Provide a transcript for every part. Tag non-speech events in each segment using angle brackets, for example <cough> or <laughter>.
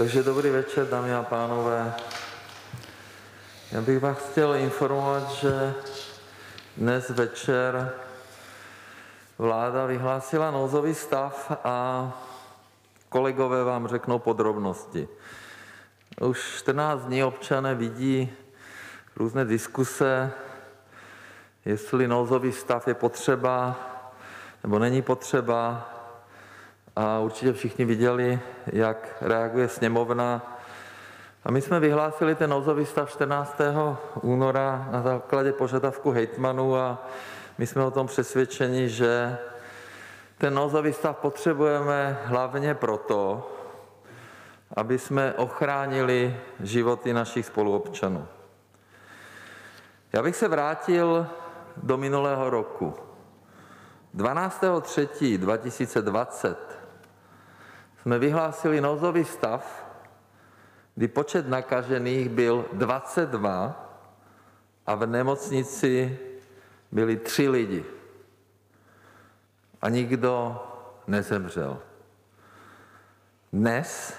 Takže dobrý večer, dámy a pánové. Já bych vás chtěl informovat, že dnes večer vláda vyhlásila nouzový stav a kolegové vám řeknou podrobnosti. Už 14 dní občané vidí různé diskuse, jestli nouzový stav je potřeba nebo není potřeba. A určitě všichni viděli, jak reaguje sněmovna. A my jsme vyhlásili ten nouzový stav 14. února na základě požadavku hejtmanů a my jsme o tom přesvědčeni, že ten nouzový stav potřebujeme hlavně proto, aby jsme ochránili životy našich spoluobčanů. Já bych se vrátil do minulého roku. 12.3.2020 jsme vyhlásili nouzový stav, kdy počet nakažených byl 22 a v nemocnici byli tři lidi. A nikdo nezemřel. Dnes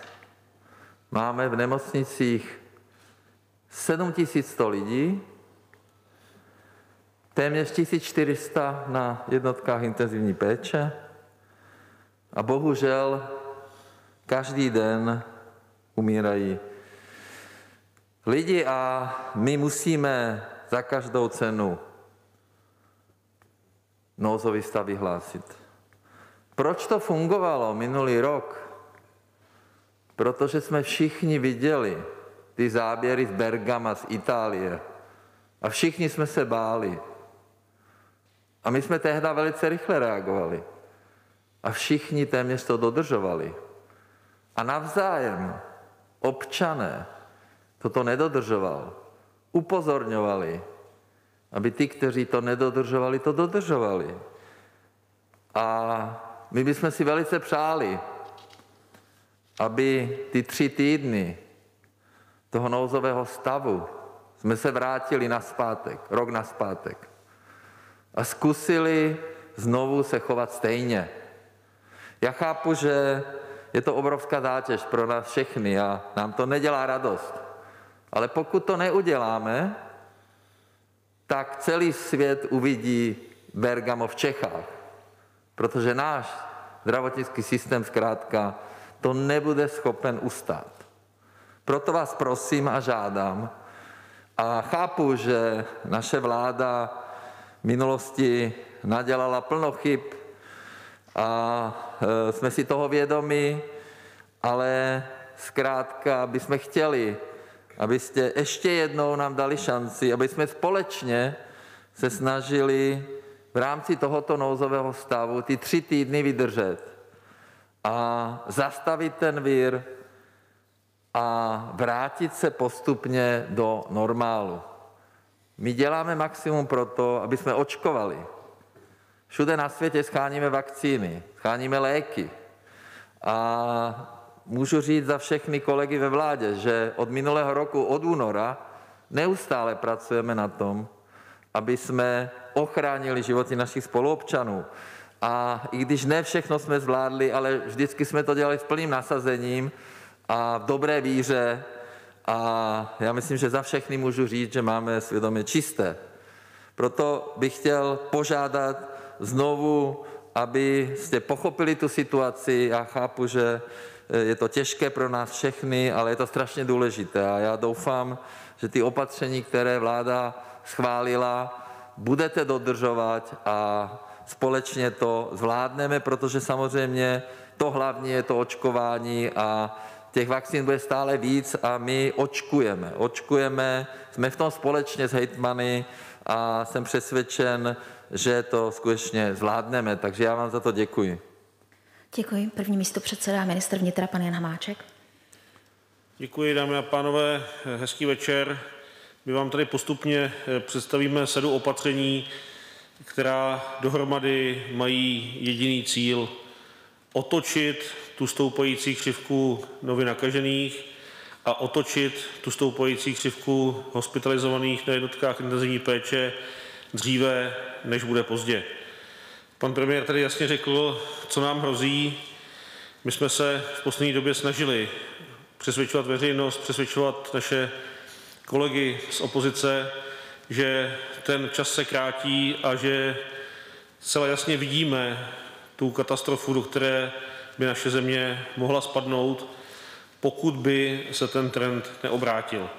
máme v nemocnicích 7100 lidí, téměř 1400 na jednotkách intenzivní péče a bohužel každý den umírají lidi a my musíme za každou cenu nouzový stav vyhlásit. Proč to fungovalo minulý rok? Protože jsme všichni viděli ty záběry z Bergama, z Itálie. A všichni jsme se báli. A my jsme tehdy velice rychle reagovali. A všichni téměř to dodržovali. A navzájem občané toto nedodržoval. Upozorňovali, aby ty, kteří to nedodržovali, to dodržovali. A my bychom si velice přáli, aby ty tři týdny toho nouzového stavu jsme se vrátili na zpátek, rok na zpátek a zkusili znovu se chovat stejně. Já chápu, že je to obrovská zátěž pro nás všechny a nám to nedělá radost. Ale pokud to neuděláme, tak celý svět uvidí Bergamo v Čechách. Protože náš zdravotnický systém zkrátka to nebude schopen ustát. Proto vás prosím a žádám, a chápu, že naše vláda v minulosti nadělala plno chyb a e, jsme si toho vědomi, ale zkrátka bychom chtěli, abyste ještě jednou nám dali šanci, aby jsme společně se snažili v rámci tohoto nouzového stavu ty tři týdny vydržet a zastavit ten vír a vrátit se postupně do normálu. My děláme maximum pro to, aby jsme očkovali. Všude na světě scháníme vakcíny, scháníme léky. A můžu říct za všechny kolegy ve vládě, že od minulého roku, od února, neustále pracujeme na tom, aby jsme ochránili životy našich spoluobčanů. A i když ne všechno jsme zvládli, ale vždycky jsme to dělali s plným nasazením a v dobré víře, a já myslím, že za všechny můžu říct, že máme svědomí čisté. Proto bych chtěl požádat znovu, abyste pochopili tu situaci. Já chápu, že eh, je to těžké pro nás všechny, ale je to strašně důležité. A já doufám, že ty opatření, které vláda schválila, budete dodržovat a společně to zvládneme, protože samozřejmě to hlavní je to očkování a těch vakcín bude stále víc a my očkujeme. Očkujeme, jsme v tom společně s hejtmany a jsem přesvědčen, že to skutečně zvládneme. Takže já vám za to děkuji. Děkuji. První místo předseda minister vnitra, pan Jan Hamáček. Děkuji, dámy a pánové. Hezký večer. My vám tady postupně eh, představíme sadu opatření, která dohromady mají jediný cíl otočit tu stoupající křivku nově nakažených a otočit tu stoupající křivku hospitalizovaných na jednotkách intenzivní péče dříve, než bude pozdě. Pan premiér tady jasně řekl, co nám hrozí. My jsme se v poslední době snažili přesvědčovat veřejnost, přesvědčovat naše kolegy z opozice, že ten čas se krátí a že celé jasně vidíme tu katastrofu, do které by naše země mohla spadnout, pokud by se ten trend neobrátil.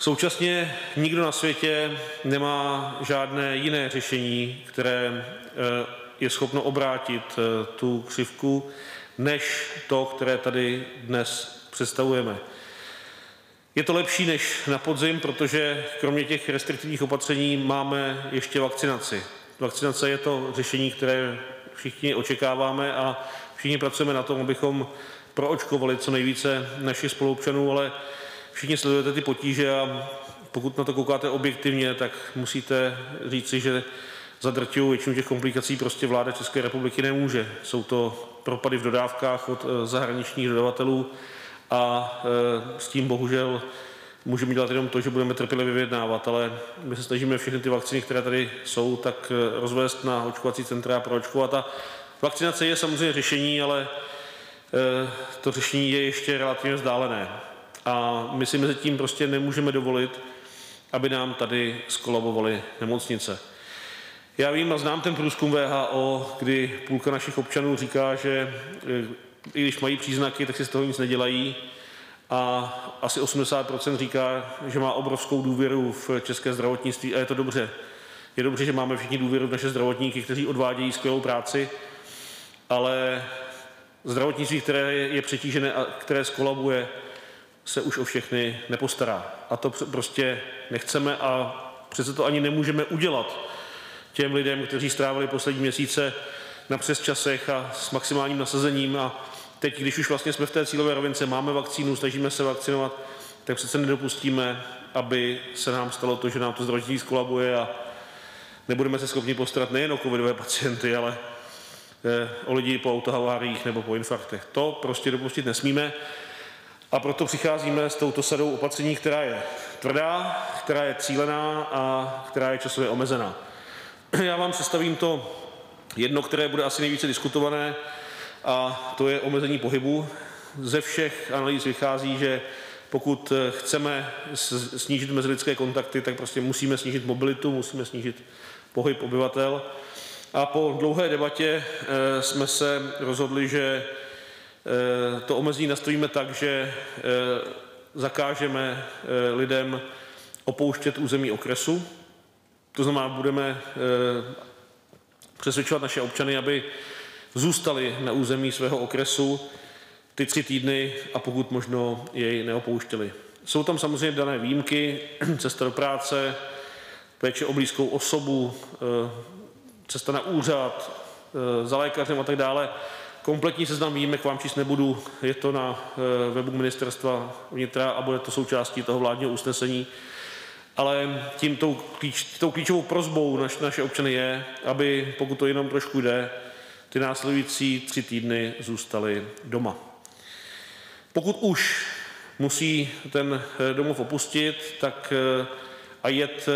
Současně nikdo na světě nemá žádné jiné řešení, které eh, je schopno obrátit eh, tu křivku, než to, které tady dnes představujeme. Je to lepší než na podzim, protože kromě těch restriktivních opatření máme ještě vakcinaci. Vakcinace je to řešení, které všichni očekáváme a všichni pracujeme na tom, abychom proočkovali co nejvíce našich spoluobčanů, ale všichni sledujete ty potíže a pokud na to koukáte objektivně, tak musíte říci, že za drtivou většinu těch komplikací prostě vláda České republiky nemůže. Jsou to propady v dodávkách od eh, zahraničních dodavatelů a eh, s tím bohužel můžeme dělat jenom to, že budeme trpělivě vyjednávat, ale my se snažíme všechny ty vakcíny, které tady jsou, tak eh, rozvést na očkovací centra a proočkovat. A vakcinace je samozřejmě řešení, ale to řešení je ještě relativně vzdálené. A my si mezi tím prostě nemůžeme dovolit, aby nám tady skolabovaly nemocnice. Já vím a znám ten průzkum VHO, kdy půlka našich občanů říká, že eh, i když mají příznaky, tak si z toho nic nedělají. A asi 80% říká, že má obrovskou důvěru v české zdravotnictví a je to dobře. Je dobře, že máme všichni důvěru v naše zdravotníky, kteří odvádějí skvělou práci, ale zdravotnictví, které je přetížené a které skolabuje, se už o všechny nepostará. A to prostě nechceme a přece to ani nemůžeme udělat těm lidem, kteří strávili poslední měsíce na přesčasech a s maximálním nasazením a teď, když už vlastně jsme v té cílové rovince, máme vakcínu, snažíme se vakcinovat, tak přece nedopustíme, aby se nám stalo to, že nám to zdravotnictví skolabuje a nebudeme se schopni postarat nejen o covidové pacienty, ale eh, o lidi po autohaváriích nebo po infarktech. To prostě dopustit nesmíme. A proto přicházíme s touto sadou opatření, která je tvrdá, která je cílená a která je časově omezená. <clears throat> Já vám představím to jedno, které bude asi nejvíce diskutované, a to je omezení pohybu. Ze všech analýz vychází, že pokud chceme snížit mezilidské kontakty, tak prostě musíme snížit mobilitu, musíme snížit pohyb obyvatel. A po dlouhé debatě eh, jsme se rozhodli, že to omezení nastavíme tak, že eh, zakážeme eh, lidem opouštět území okresu. To znamená, budeme přesvědčovat naše občany, aby zůstali na území svého okresu ty tři týdny a pokud možno jej neopouštěli. Jsou tam samozřejmě dané výjimky, <clears throat> cesta do práce, péče o blízkou osobu, cesta na úřad, za lékařem a tak dále. Kompletní seznam výjimek vám číst nebudu, je to na eh, webu ministerstva vnitra a bude to součástí toho vládního usnesení. Ale tím tou, klíč, tou klíčovou prozbou naš, naše občany je, aby, pokud to jenom trošku jde, ty následující tři týdny zůstaly doma. Pokud už musí ten eh, domov opustit tak eh, a jet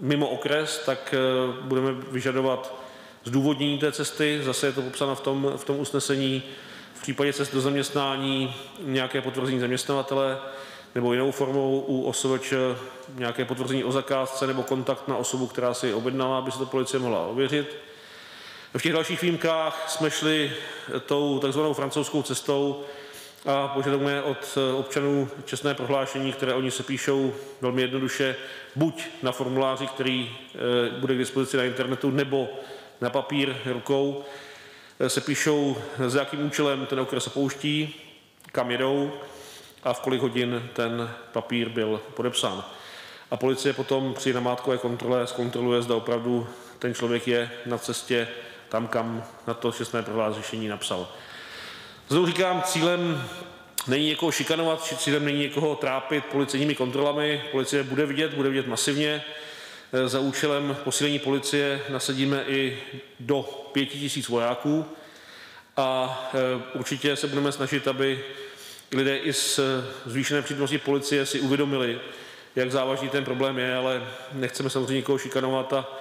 mimo okres, tak budeme vyžadovat zdůvodnění té cesty, zase je to popsáno v tom, v tom usnesení, v případě cest do zaměstnání nějaké potvrzení zaměstnavatele nebo jinou formou u OSVČ nějaké potvrzení o zakázce nebo kontakt na osobu, která si objednala, aby se to policie mohla ověřit. V těch dalších výjimkách jsme šli tou takzvanou francouzskou cestou a požadujeme od občanů čestné prohlášení, které oni se píšou velmi jednoduše, buď na formuláři, který eh, bude k dispozici na internetu, nebo na papír rukou eh, se píšou, s jakým účelem ten okres opouští, kam jedou a v kolik hodin ten papír byl podepsán. A policie potom při namátkové kontrole zkontroluje, zda opravdu ten člověk je na cestě tam, kam na to čestné prohlášení napsal. Znovu říkám, cílem není někoho šikanovat, či cílem není někoho trápit policejními kontrolami. Policie bude vidět, bude vidět masivně. Eh, za účelem posílení policie nasadíme i do pěti tisíc vojáků a eh, určitě se budeme snažit, aby lidé i s zvýšené přítomností policie si uvědomili, jak závažný ten problém je, ale nechceme samozřejmě nikoho šikanovat a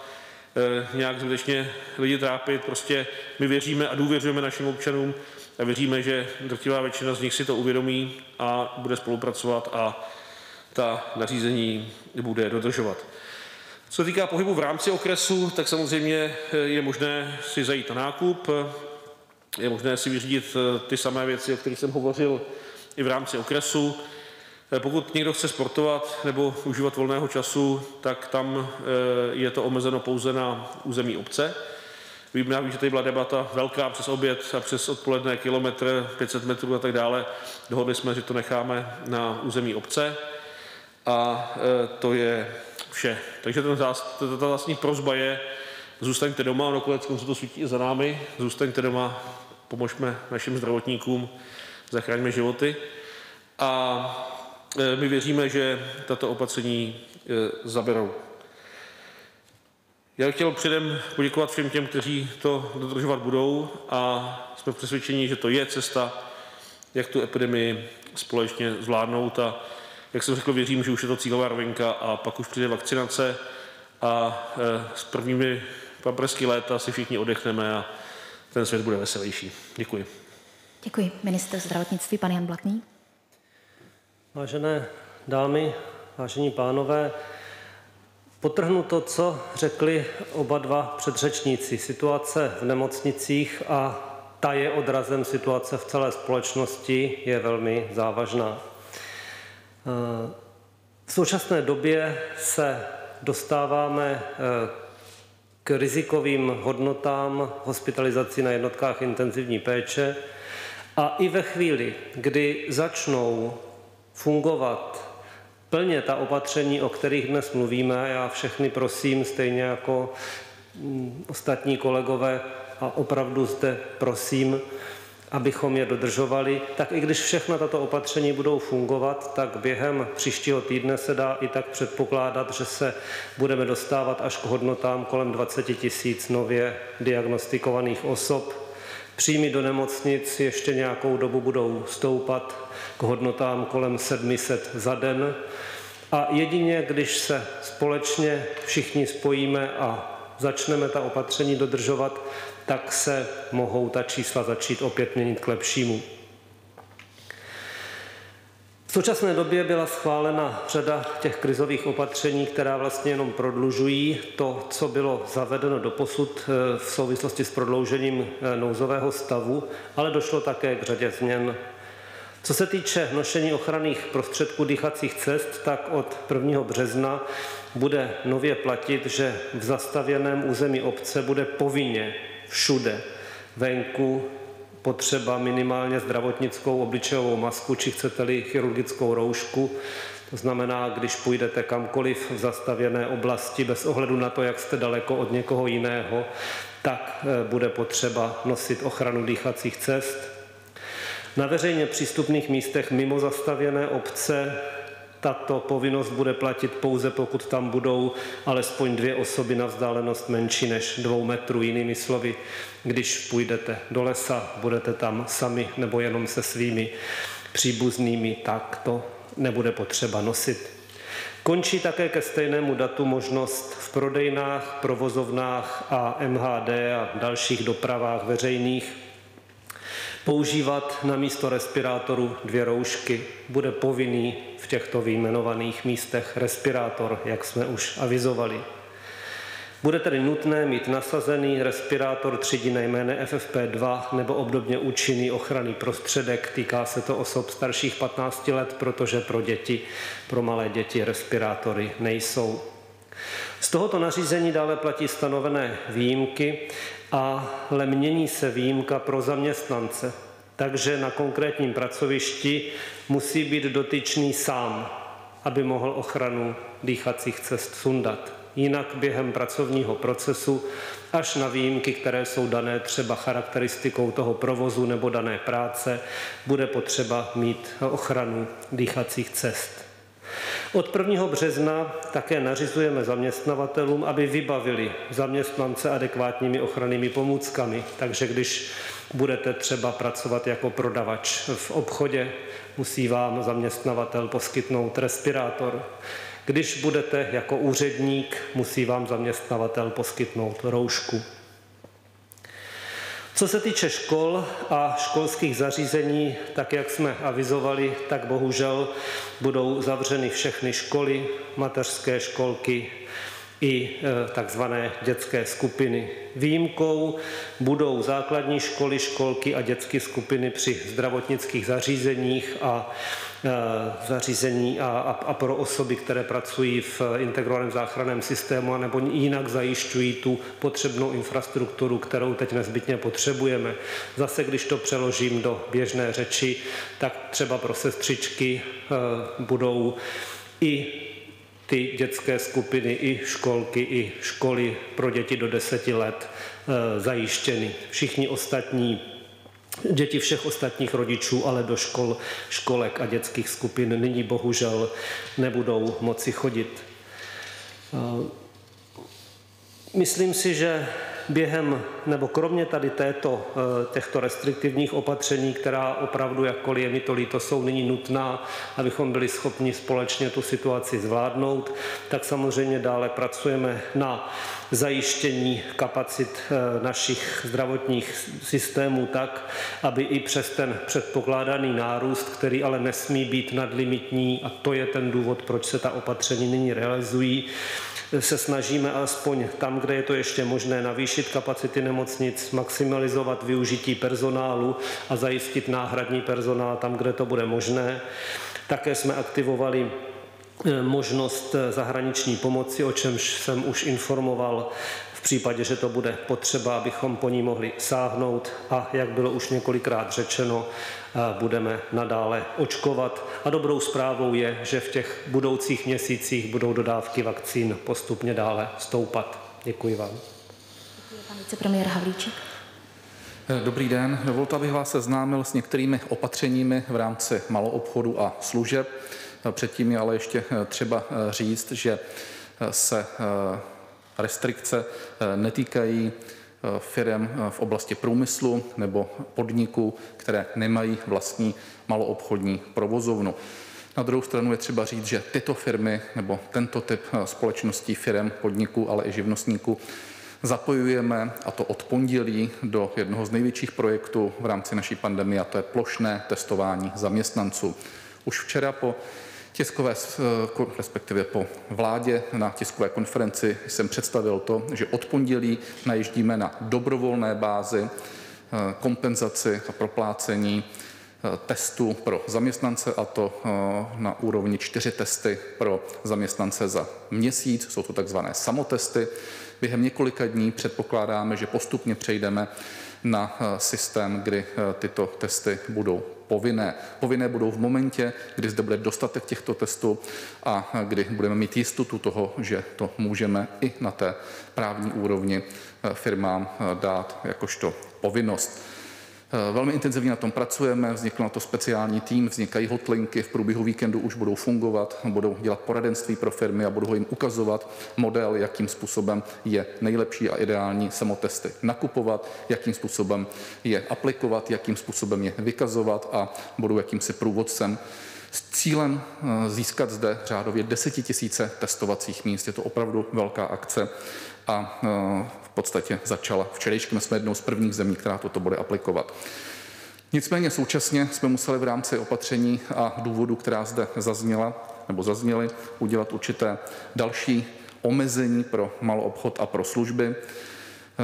eh, nějak zbytečně lidi trápit. Prostě my věříme a důvěřujeme našim občanům, a věříme, že drtivá většina z nich si to uvědomí a bude spolupracovat a ta nařízení bude dodržovat. Co se týká pohybu v rámci okresu, tak samozřejmě je možné si zajít na nákup, je možné si vyřídit ty samé věci, o kterých jsem hovořil i v rámci okresu. Pokud někdo chce sportovat nebo užívat volného času, tak tam je to omezeno pouze na území obce. Vím, že tady byla debata velká přes oběd a přes odpoledne kilometr, 500 metrů a tak dále. Dohodli jsme, že to necháme na území obce a to je vše. Takže ten zás, ta vlastní prozba je, zůstaňte doma, no konec konců to svítí i za námi, zůstaňte doma, pomožme našim zdravotníkům, zachraňme životy. A e, my věříme, že tato opatření e, zaberou. Já bych chtěl předem poděkovat všem těm, kteří to dodržovat budou a jsme přesvědčeni, že to je cesta, jak tu epidemii společně zvládnout a jak jsem řekl, věřím, že už je to cílová rovinka a pak už přijde vakcinace a e, s prvními paprský léta si všichni odechneme a ten svět bude veselější. Děkuji. Děkuji. Minister zdravotnictví, pan Jan Blatný. Vážené dámy, vážení pánové, Potrhnu to, co řekli oba dva předřečníci. Situace v nemocnicích a ta je odrazem situace v celé společnosti, je velmi závažná. V současné době se dostáváme eh, k rizikovým hodnotám hospitalizací na jednotkách intenzivní péče a i ve chvíli, kdy začnou fungovat plně ta opatření, o kterých dnes mluvíme, já všechny prosím, stejně jako mm, ostatní kolegové, a opravdu zde prosím, abychom je dodržovali, tak i když všechna tato opatření budou fungovat, tak během příštího týdne se dá i tak předpokládat, že se budeme dostávat až k hodnotám kolem 20 tisíc nově diagnostikovaných osob. Příjmy do nemocnic ještě nějakou dobu budou stoupat k hodnotám kolem 700 za den. A jedině, když se společně všichni spojíme a začneme ta opatření dodržovat, tak se mohou ta čísla začít opět měnit k lepšímu. V současné době byla schválena řada těch krizových opatření, která vlastně jenom prodlužují to, co bylo zavedeno do posud eh, v souvislosti s prodloužením eh, nouzového stavu, ale došlo také k řadě změn co se týče nošení ochranných prostředků dýchacích cest, tak od 1. března bude nově platit, že v zastavěném území obce bude povinně všude venku potřeba minimálně zdravotnickou obličejovou masku, či chcete-li chirurgickou roušku. To znamená, když půjdete kamkoliv v zastavěné oblasti, bez ohledu na to, jak jste daleko od někoho jiného, tak eh, bude potřeba nosit ochranu dýchacích cest. Na veřejně přístupných místech mimo zastavěné obce tato povinnost bude platit pouze, pokud tam budou alespoň dvě osoby na vzdálenost menší než dvou metrů. Jinými slovy, když půjdete do lesa, budete tam sami nebo jenom se svými příbuznými, tak to nebude potřeba nosit. Končí také ke stejnému datu možnost v prodejnách, provozovnách a MHD a dalších dopravách veřejných používat na místo respirátoru dvě roušky. Bude povinný v těchto výjmenovaných místech respirátor, jak jsme už avizovali. Bude tedy nutné mít nasazený respirátor třídí jméne FFP2 nebo obdobně účinný ochranný prostředek. Týká se to osob starších 15 let, protože pro děti, pro malé děti respirátory nejsou. Z tohoto nařízení dále platí stanovené výjimky, ale mění se výjimka pro zaměstnance. Takže na konkrétním pracovišti musí být dotyčný sám, aby mohl ochranu dýchacích cest sundat. Jinak během pracovního procesu až na výjimky, které jsou dané třeba charakteristikou toho provozu nebo dané práce, bude potřeba mít ochranu dýchacích cest. Od 1. března také nařizujeme zaměstnavatelům, aby vybavili zaměstnance adekvátními ochrannými pomůckami. Takže když budete třeba pracovat jako prodavač v obchodě, musí vám zaměstnavatel poskytnout respirátor. Když budete jako úředník, musí vám zaměstnavatel poskytnout roušku. Co se týče škol a školských zařízení, tak jak jsme avizovali, tak bohužel budou zavřeny všechny školy, mateřské školky i e, takzvané dětské skupiny. Výjimkou budou základní školy, školky a dětské skupiny při zdravotnických zařízeních a zařízení a, a, a pro osoby, které pracují v integrovaném záchranném systému nebo jinak zajišťují tu potřebnou infrastrukturu, kterou teď nezbytně potřebujeme. Zase, když to přeložím do běžné řeči, tak třeba pro sestřičky eh, budou i ty dětské skupiny, i školky, i školy pro děti do deseti let eh, zajištěny. Všichni ostatní děti všech ostatních rodičů, ale do škol, školek a dětských skupin nyní bohužel nebudou moci chodit. Myslím si, že během nebo kromě tady této, eh, těchto restriktivních opatření, která opravdu, jakkoliv je mi to líto, jsou nyní nutná, abychom byli schopni společně tu situaci zvládnout, tak samozřejmě dále pracujeme na zajištění kapacit eh, našich zdravotních systémů tak, aby i přes ten předpokládaný nárůst, který ale nesmí být nadlimitní, a to je ten důvod, proč se ta opatření nyní realizují, se snažíme alespoň tam, kde je to ještě možné, navýšit kapacity nemocnic, maximalizovat využití personálu a zajistit náhradní personál tam, kde to bude možné. Také jsme aktivovali eh, možnost eh, zahraniční pomoci, o čemž jsem už informoval v případě, že to bude potřeba, abychom po ní mohli sáhnout a jak bylo už několikrát řečeno, budeme nadále očkovat. A dobrou zprávou je, že v těch budoucích měsících budou dodávky vakcín postupně dále stoupat. Děkuji vám. Pan vicepremiér Havlíček. Dobrý den. Dovolte, abych vás seznámil s některými opatřeními v rámci maloobchodu a služeb. Předtím je ale ještě třeba říct, že se restrikce netýkají Eh, firm eh, v oblasti průmyslu nebo podniků, které nemají vlastní maloobchodní provozovnu. Na druhou stranu je třeba říct, že tyto firmy nebo tento typ eh, společností, firm, podniků, ale i živnostníků zapojujeme, a to od pondělí, do jednoho z největších projektů v rámci naší pandemie, a to je plošné testování zaměstnanců. Už včera po tiskové, eh, respektive po vládě na tiskové konferenci jsem představil to, že od pondělí najíždíme na dobrovolné bázi eh, kompenzaci a proplácení eh, testů pro zaměstnance a to na úrovni čtyři testy pro zaměstnance za měsíc. Jsou to takzvané samotesty. Během několika dní předpokládáme, že postupně přejdeme na systém, kdy tyto testy budou povinné. Povinné budou v momentě, kdy zde bude dostatek těchto testů a kdy budeme mít jistotu toho, že to můžeme i na té právní úrovni eh, firmám eh, dát jakožto povinnost. Eh, velmi intenzivně na tom pracujeme, vznikl na to speciální tým, vznikají hotlinky, v průběhu víkendu už budou fungovat, budou dělat poradenství pro firmy a budou jim ukazovat model, jakým způsobem je nejlepší a ideální samotesty nakupovat, jakým způsobem je aplikovat, jakým způsobem je vykazovat a budou jakýmsi průvodcem s cílem eh, získat zde řádově desetitisíce testovacích míst. Je to opravdu velká akce a eh, podstatě začala. Včerejškem jsme jednou z prvních zemí, která toto bude aplikovat. Nicméně současně jsme museli v rámci opatření a důvodu, která zde zazněla, nebo zazněly, udělat určité další omezení pro maloobchod a pro služby.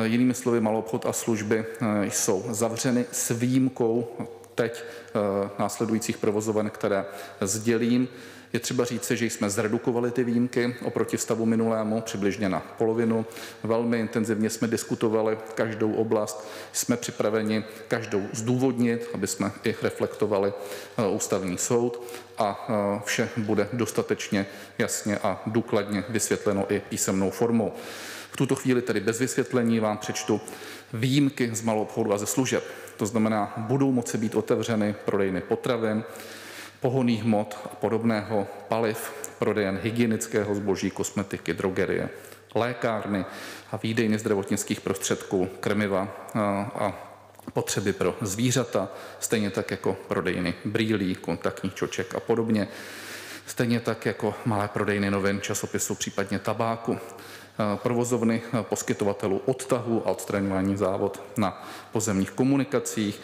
Jinými slovy, maloobchod a služby eh, jsou zavřeny s výjimkou teď eh, následujících provozoven, které sdělím. Je třeba říci, že jsme zredukovali ty výjimky oproti stavu minulému přibližně na polovinu. Velmi intenzivně jsme diskutovali každou oblast, jsme připraveni každou zdůvodnit, aby jsme i reflektovali eh, ústavní soud a eh, vše bude dostatečně jasně a důkladně vysvětleno i písemnou formou. V tuto chvíli tedy bez vysvětlení vám přečtu výjimky z malou obchodu a ze služeb. To znamená, budou moci být otevřeny prodejny potravin, pohonných hmot a podobného, paliv, prodejen hygienického zboží, kosmetiky, drogerie, lékárny a výdejny zdravotnických prostředků, krmiva a potřeby pro zvířata, stejně tak jako prodejny brýlí, kontaktních čoček a podobně. Stejně tak jako malé prodejny novin, časopisu, případně tabáku. provozovny poskytovatelů odtahu a odstraňování závod na pozemních komunikacích,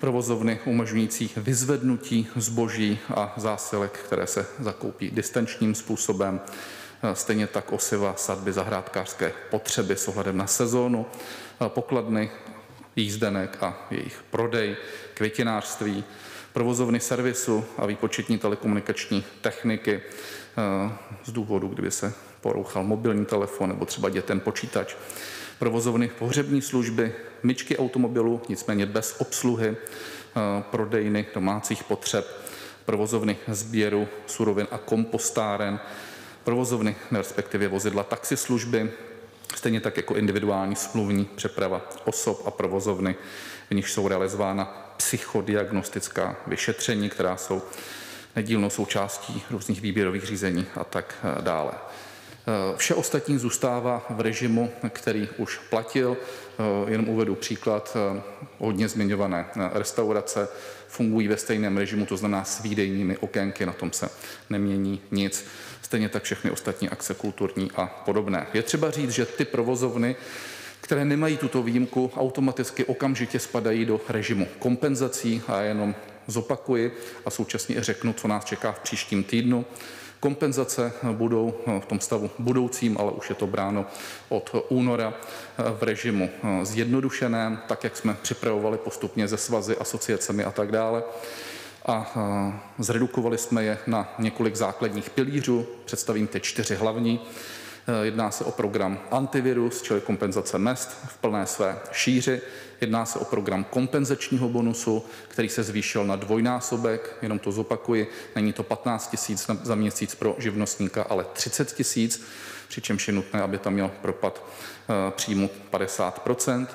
provozovny umožňující vyzvednutí zboží a zásilek, které se zakoupí distančním způsobem, stejně tak osiva, sadby, zahrádkářské potřeby s ohledem na sezónu, pokladny, jízdenek a jejich prodej, květinářství, provozovny servisu a výpočetní telekomunikační techniky z důvodu, kdyby se porouchal mobilní telefon nebo třeba dětem počítač, provozovny pohřební služby, myčky automobilů, nicméně bez obsluhy, prodejny domácích potřeb, provozovny sběru surovin a kompostáren, provozovny, respektive vozidla taxislužby, stejně tak jako individuální smluvní přeprava osob a provozovny, v nich jsou realizována psychodiagnostická vyšetření, která jsou nedílnou součástí různých výběrových řízení a tak dále. Vše ostatní zůstává v režimu, který už platil. Jenom uvedu příklad. Hodně zmiňované restaurace fungují ve stejném režimu, to znamená s výdejními okénky, na tom se nemění nic. Stejně tak všechny ostatní akce kulturní a podobné. Je třeba říct, že ty provozovny, které nemají tuto výjimku, automaticky okamžitě spadají do režimu kompenzací a jenom zopakuji a současně i řeknu, co nás čeká v příštím týdnu. Kompenzace budou v tom stavu budoucím, ale už je to bráno od února v režimu zjednodušeném, tak jak jsme připravovali postupně ze svazy, asociacemi a tak dále a zredukovali jsme je na několik základních pilířů. Představím ty čtyři hlavní. Jedná se o program antivirus, čili kompenzace mest v plné své šíři. Jedná se o program kompenzačního bonusu, který se zvýšil na dvojnásobek, jenom to zopakuji, není to 15 tisíc za měsíc pro živnostníka, ale 30 tisíc, přičemž je nutné, aby tam měl propad příjmu 50%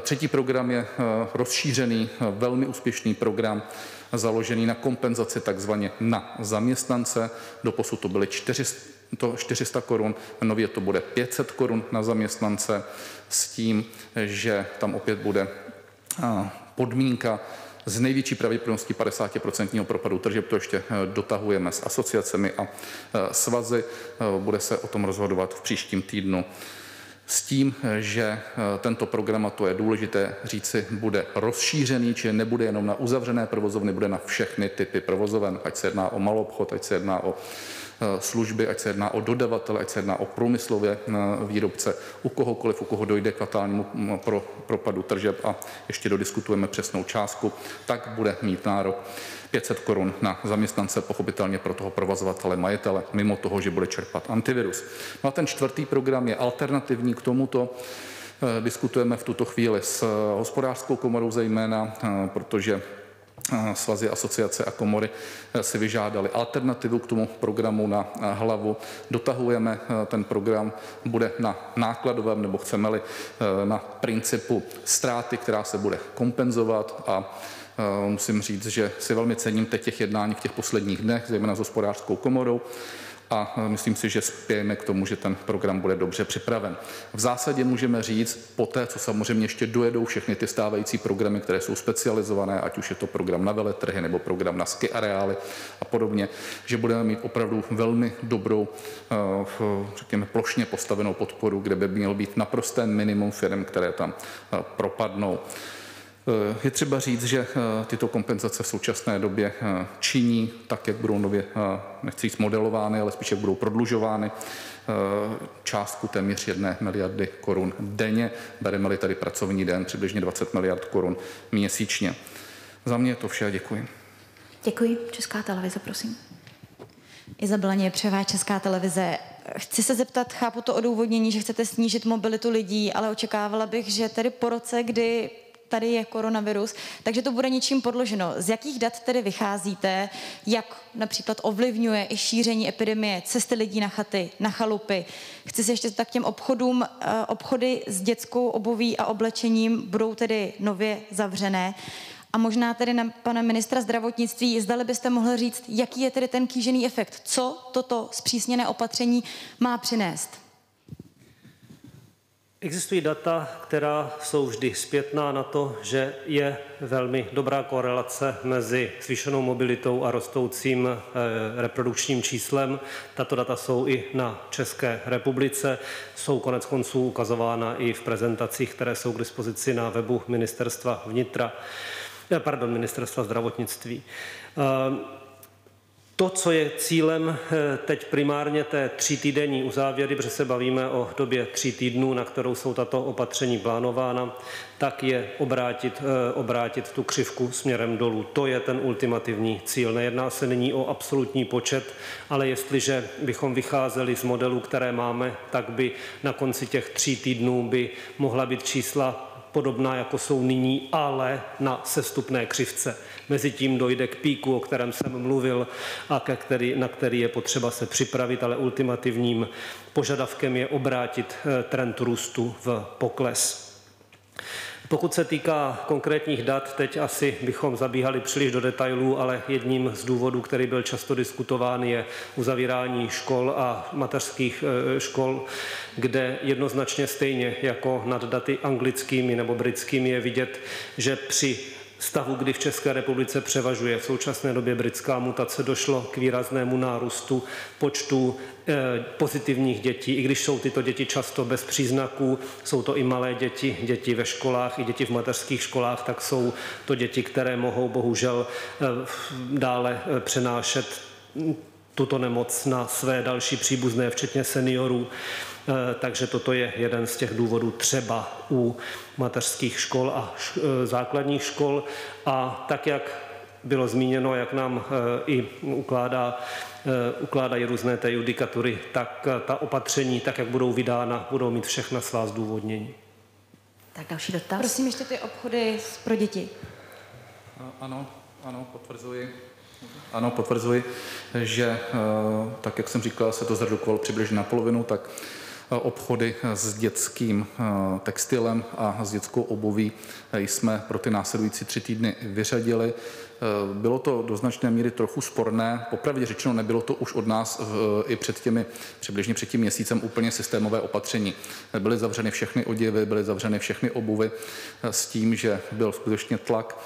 Třetí program je rozšířený, velmi úspěšný program založený na kompenzaci takzvaně na zaměstnance. Doposud to byly 400, to 400 korun, nově to bude 500 korun na zaměstnance s tím, že tam opět bude podmínka z největší pravděpodobností 50% propadu tržeb. To ještě dotahujeme s asociacemi a svazy. Bude se o tom rozhodovat v příštím týdnu s tím, že eh, tento program, a to je důležité říci, bude rozšířený, či nebude jenom na uzavřené provozovny, bude na všechny typy provozoven, ať se jedná o malobchod, ať se jedná o služby, ať se jedná o dodavatele, ať se jedná o průmyslově eh, výrobce, u kohokoliv, u koho dojde k fatálnímu pro, propadu tržeb a ještě dodiskutujeme přesnou částku, tak bude mít nárok 500 korun na zaměstnance, pochopitelně pro toho provozovatele, majitele, mimo toho, že bude čerpat antivirus. No a ten čtvrtý program je alternativní k tomuto. Eh, diskutujeme v tuto chvíli s eh, hospodářskou komorou zejména, eh, protože svazy, asociace a komory si vyžádali alternativu k tomu programu na hlavu. Dotahujeme ten program, bude na nákladovém, nebo chceme-li na principu ztráty, která se bude kompenzovat a Eh, musím říct, že si velmi cením teď těch jednání v těch posledních dnech, zejména s hospodářskou komorou a eh, myslím si, že spějeme k tomu, že ten program bude dobře připraven. V zásadě můžeme říct, po té, co samozřejmě ještě dojedou všechny ty stávající programy, které jsou specializované, ať už je to program na veletrhy nebo program na ski areály a podobně, že budeme mít opravdu velmi dobrou, eh, řekněme, plošně postavenou podporu, kde by měl být naprosté minimum firm, které tam propadnou. Eh, je třeba říct, že eh, tyto kompenzace v současné době eh, činí tak, jak budou nově, nechci říct modelovány, ale spíše budou prodlužovány částku téměř jedné miliardy korun denně. Bereme-li tady pracovní den přibližně 20 miliard korun měsíčně. Za mě je to vše a děkuji. Děkuji. Česká televize, prosím. Izabela Něpřevá, Česká televize. Chci se zeptat, chápu to odůvodnění, že chcete snížit mobilitu lidí, ale očekávala bych, že tedy po roce, kdy tady je koronavirus, takže to bude něčím podloženo. Z jakých dat tedy vycházíte, jak například ovlivňuje i šíření epidemie cesty lidí na chaty, na chalupy. Chci se ještě tak těm obchodům, eh, obchody s dětskou obuví a oblečením budou tedy nově zavřené. A možná tedy na pana ministra zdravotnictví, zdali byste mohl říct, jaký je tedy ten kýžený efekt, co toto zpřísněné opatření má přinést? Existují data, která jsou vždy zpětná na to, že je velmi dobrá korelace mezi zvýšenou mobilitou a rostoucím eh, reprodukčním číslem. Tato data jsou i na České republice, jsou konec konců ukazována i v prezentacích, které jsou k dispozici na webu ministerstva vnitra, eh, pardon, ministerstva zdravotnictví. To, co je cílem eh, teď primárně té tří týdenní uzávěry, protože se bavíme o době tří týdnů, na kterou jsou tato opatření plánována, tak je obrátit, eh, obrátit tu křivku směrem dolů. To je ten ultimativní cíl. Nejedná se nyní o absolutní počet, ale jestliže bychom vycházeli z modelů, které máme, tak by na konci těch tří týdnů by mohla být čísla podobná, jako jsou nyní, ale na sestupné křivce. Mezitím dojde k píku, o kterém jsem mluvil a ke který, na který je potřeba se připravit, ale ultimativním požadavkem je obrátit eh, trend růstu v pokles. Pokud se týká konkrétních dat, teď asi bychom zabíhali příliš do detailů, ale jedním z důvodů, který byl často diskutován, je uzavírání škol a mateřských eh, škol, kde jednoznačně stejně jako nad daty anglickými nebo britskými je vidět, že při stavu, kdy v České republice převažuje v současné době britská mutace, došlo k výraznému nárůstu počtu eh, pozitivních dětí, i když jsou tyto děti často bez příznaků, jsou to i malé děti, děti ve školách, i děti v mateřských školách, tak jsou to děti, které mohou bohužel eh, dále eh, přenášet tuto nemoc na své další příbuzné, včetně seniorů. Eh, takže toto je jeden z těch důvodů třeba u mateřských škol a eh, základních škol. A tak, jak bylo zmíněno, jak nám eh, i ukládá, ukládají různé té judikatury, tak ta opatření, tak jak budou vydána, budou mít všechna svá zdůvodnění. Tak další dotaz. Prosím ještě ty obchody pro děti. Ano, ano, potvrzuji. Ano, potvrzuji, že tak, jak jsem říkal, se to zredukovalo přibližně na polovinu, tak obchody s dětským eh, textilem a s dětskou obuví jsme pro ty následující tři týdny vyřadili. Eh, bylo to do značné míry trochu sporné. Popravdě řečeno, nebylo to už od nás i před těmi, přibližně před tím měsícem úplně systémové opatření. Byly zavřeny všechny oděvy, byly zavřeny všechny obuvy eh, s tím, že byl skutečně tlak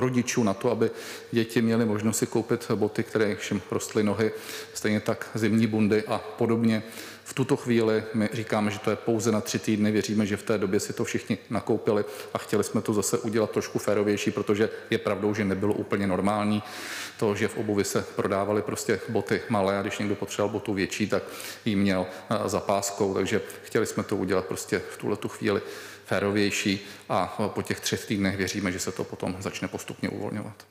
rodičů na to, aby děti měly možnost si koupit boty, které jim rostly nohy, stejně tak zimní bundy a podobně. V tuto chvíli my říkáme, že to je pouze na tři týdny, věříme, že v té době si to všichni nakoupili a chtěli jsme to zase udělat trošku férovější, protože je pravdou, že nebylo úplně normální to, že v obuvi se prodávaly prostě boty malé a když někdo potřeboval botu větší, tak ji měl eh, za páskou, takže chtěli jsme to udělat prostě v tuhle tu chvíli férovější a po těch třech týdnech věříme, že se to potom začne postupně uvolňovat.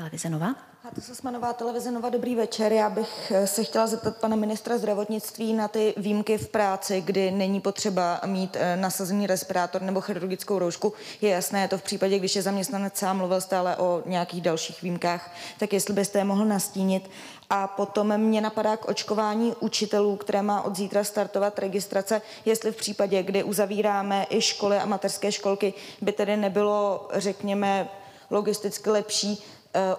Televize Nova. Hátu Sosmanová, televize Nova, dobrý večer. Já bych eh, se chtěla zeptat pana ministra zdravotnictví na ty výjimky v práci, kdy není potřeba mít eh, nasazený respirátor nebo chirurgickou roušku. Je jasné, je to v případě, když je zaměstnanec sám mluvil stále o nějakých dalších výjimkách, tak jestli byste je mohl nastínit. A potom mě napadá k očkování učitelů, které má od zítra startovat registrace, jestli v případě, kdy uzavíráme i školy a mateřské školky, by tedy nebylo, řekněme, logisticky lepší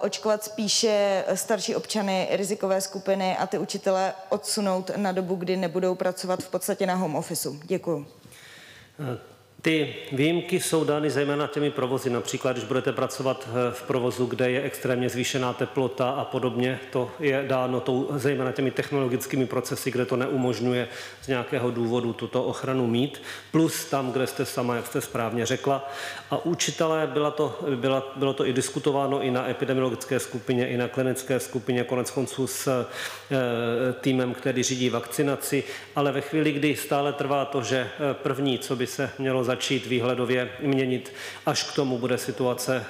očkovat spíše starší občany, rizikové skupiny a ty učitele odsunout na dobu, kdy nebudou pracovat v podstatě na home officeu. Děkuji. Ty výjimky jsou dány zejména těmi provozy. Například, když budete pracovat eh, v provozu, kde je extrémně zvýšená teplota a podobně, to je dáno tou, zejména těmi technologickými procesy, kde to neumožňuje z nějakého důvodu tuto ochranu mít. Plus tam, kde jste sama, jak jste správně řekla. A učitelé, byla to, byla, bylo to i diskutováno i na epidemiologické skupině, i na klinické skupině, konec konců s e, týmem, který řídí vakcinaci. Ale ve chvíli, kdy stále trvá to, že eh, první, co by se mělo začít výhledově měnit, až k tomu bude situace eh,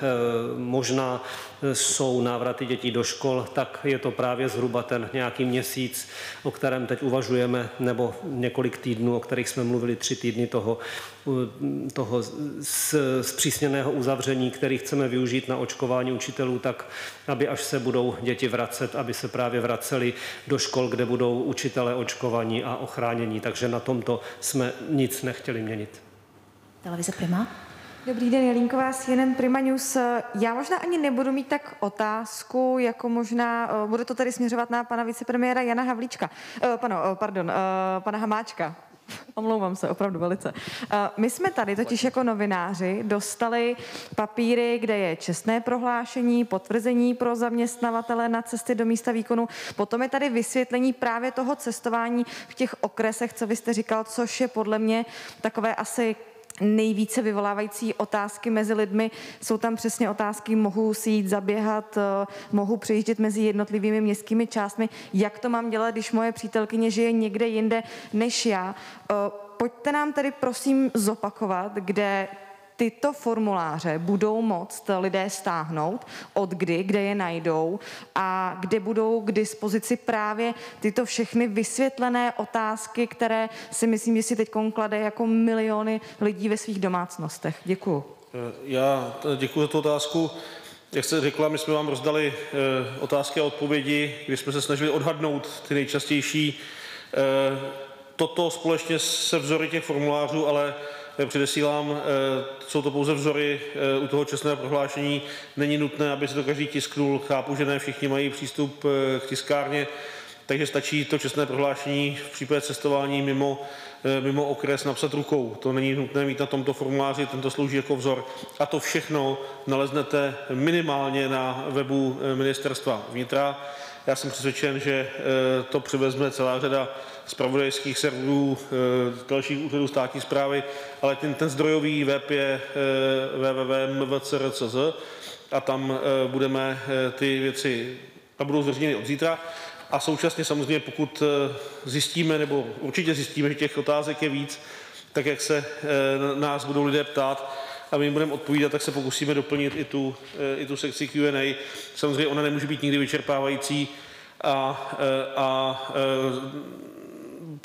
možná, jsou návraty dětí do škol, tak je to právě zhruba ten nějaký měsíc, o kterém teď uvažujeme, nebo několik týdnů, o kterých jsme mluvili, tři týdny toho, toho zpřísněného uzavření, který chceme využít na očkování učitelů, tak aby až se budou děti vracet, aby se právě vraceli do škol, kde budou učitelé očkovaní a ochránění. Takže na tomto jsme nic nechtěli měnit. Televize Prima. Dobrý den, Jelínková, CNN Prima News. Já možná ani nebudu mít tak otázku, jako možná, eh, bude to tady směřovat na pana vicepremiéra Jana Havlíčka, uh, pano, uh, pardon, pana Hamáčka. <laughs> Omlouvám se, opravdu velice. My jsme tady totiž jako novináři dostali papíry, kde je čestné prohlášení, potvrzení pro zaměstnavatele na cesty do místa výkonu. Potom je tady vysvětlení právě toho cestování v těch okresech, co vy jste říkal, což je podle mě takové asi nejvíce vyvolávající otázky mezi lidmi. Jsou tam přesně otázky, mohu si jít zaběhat, eh, mohu přejíždět mezi jednotlivými městskými částmi. Jak to mám dělat, když moje přítelkyně žije někde jinde než já? Eh, pojďte nám tedy prosím zopakovat, kde tyto formuláře budou moct lidé stáhnout, od kdy, kde je najdou a kde budou k dispozici právě tyto všechny vysvětlené otázky, které si myslím, že si teď klade jako miliony lidí ve svých domácnostech. Děkuju. Já děkuji za tu otázku. Jak jste řekla, my jsme vám rozdali eh, otázky a odpovědi, kdy jsme se snažili odhadnout ty nejčastější. Eh, toto společně se vzory těch formulářů, ale Předesílám, eh, jsou to pouze vzory eh, u toho čestného prohlášení. Není nutné, aby se to každý tisknul. Chápu, že ne všichni mají přístup eh, k tiskárně, takže stačí to čestné prohlášení v případě cestování mimo, mimo okres napsat rukou. To není nutné mít na tomto formuláři, tento slouží jako vzor. A to všechno naleznete minimálně na webu ministerstva vnitra. Já jsem přesvědčen, že to přivezme celá řada zpravodajských serverů eh, dalších úřadů státní správy, ale ten, ten zdrojový web je eh, www.mvcr.cz a tam eh, budeme ty věci a budou zveřejněny od zítra. A současně samozřejmě, pokud zjistíme, nebo určitě zjistíme, že těch otázek je víc, tak jak se nás budou lidé ptát, a my jim budeme odpovídat, tak se pokusíme doplnit i tu, i tu sekci Q&A. Samozřejmě ona nemůže být nikdy vyčerpávající a, a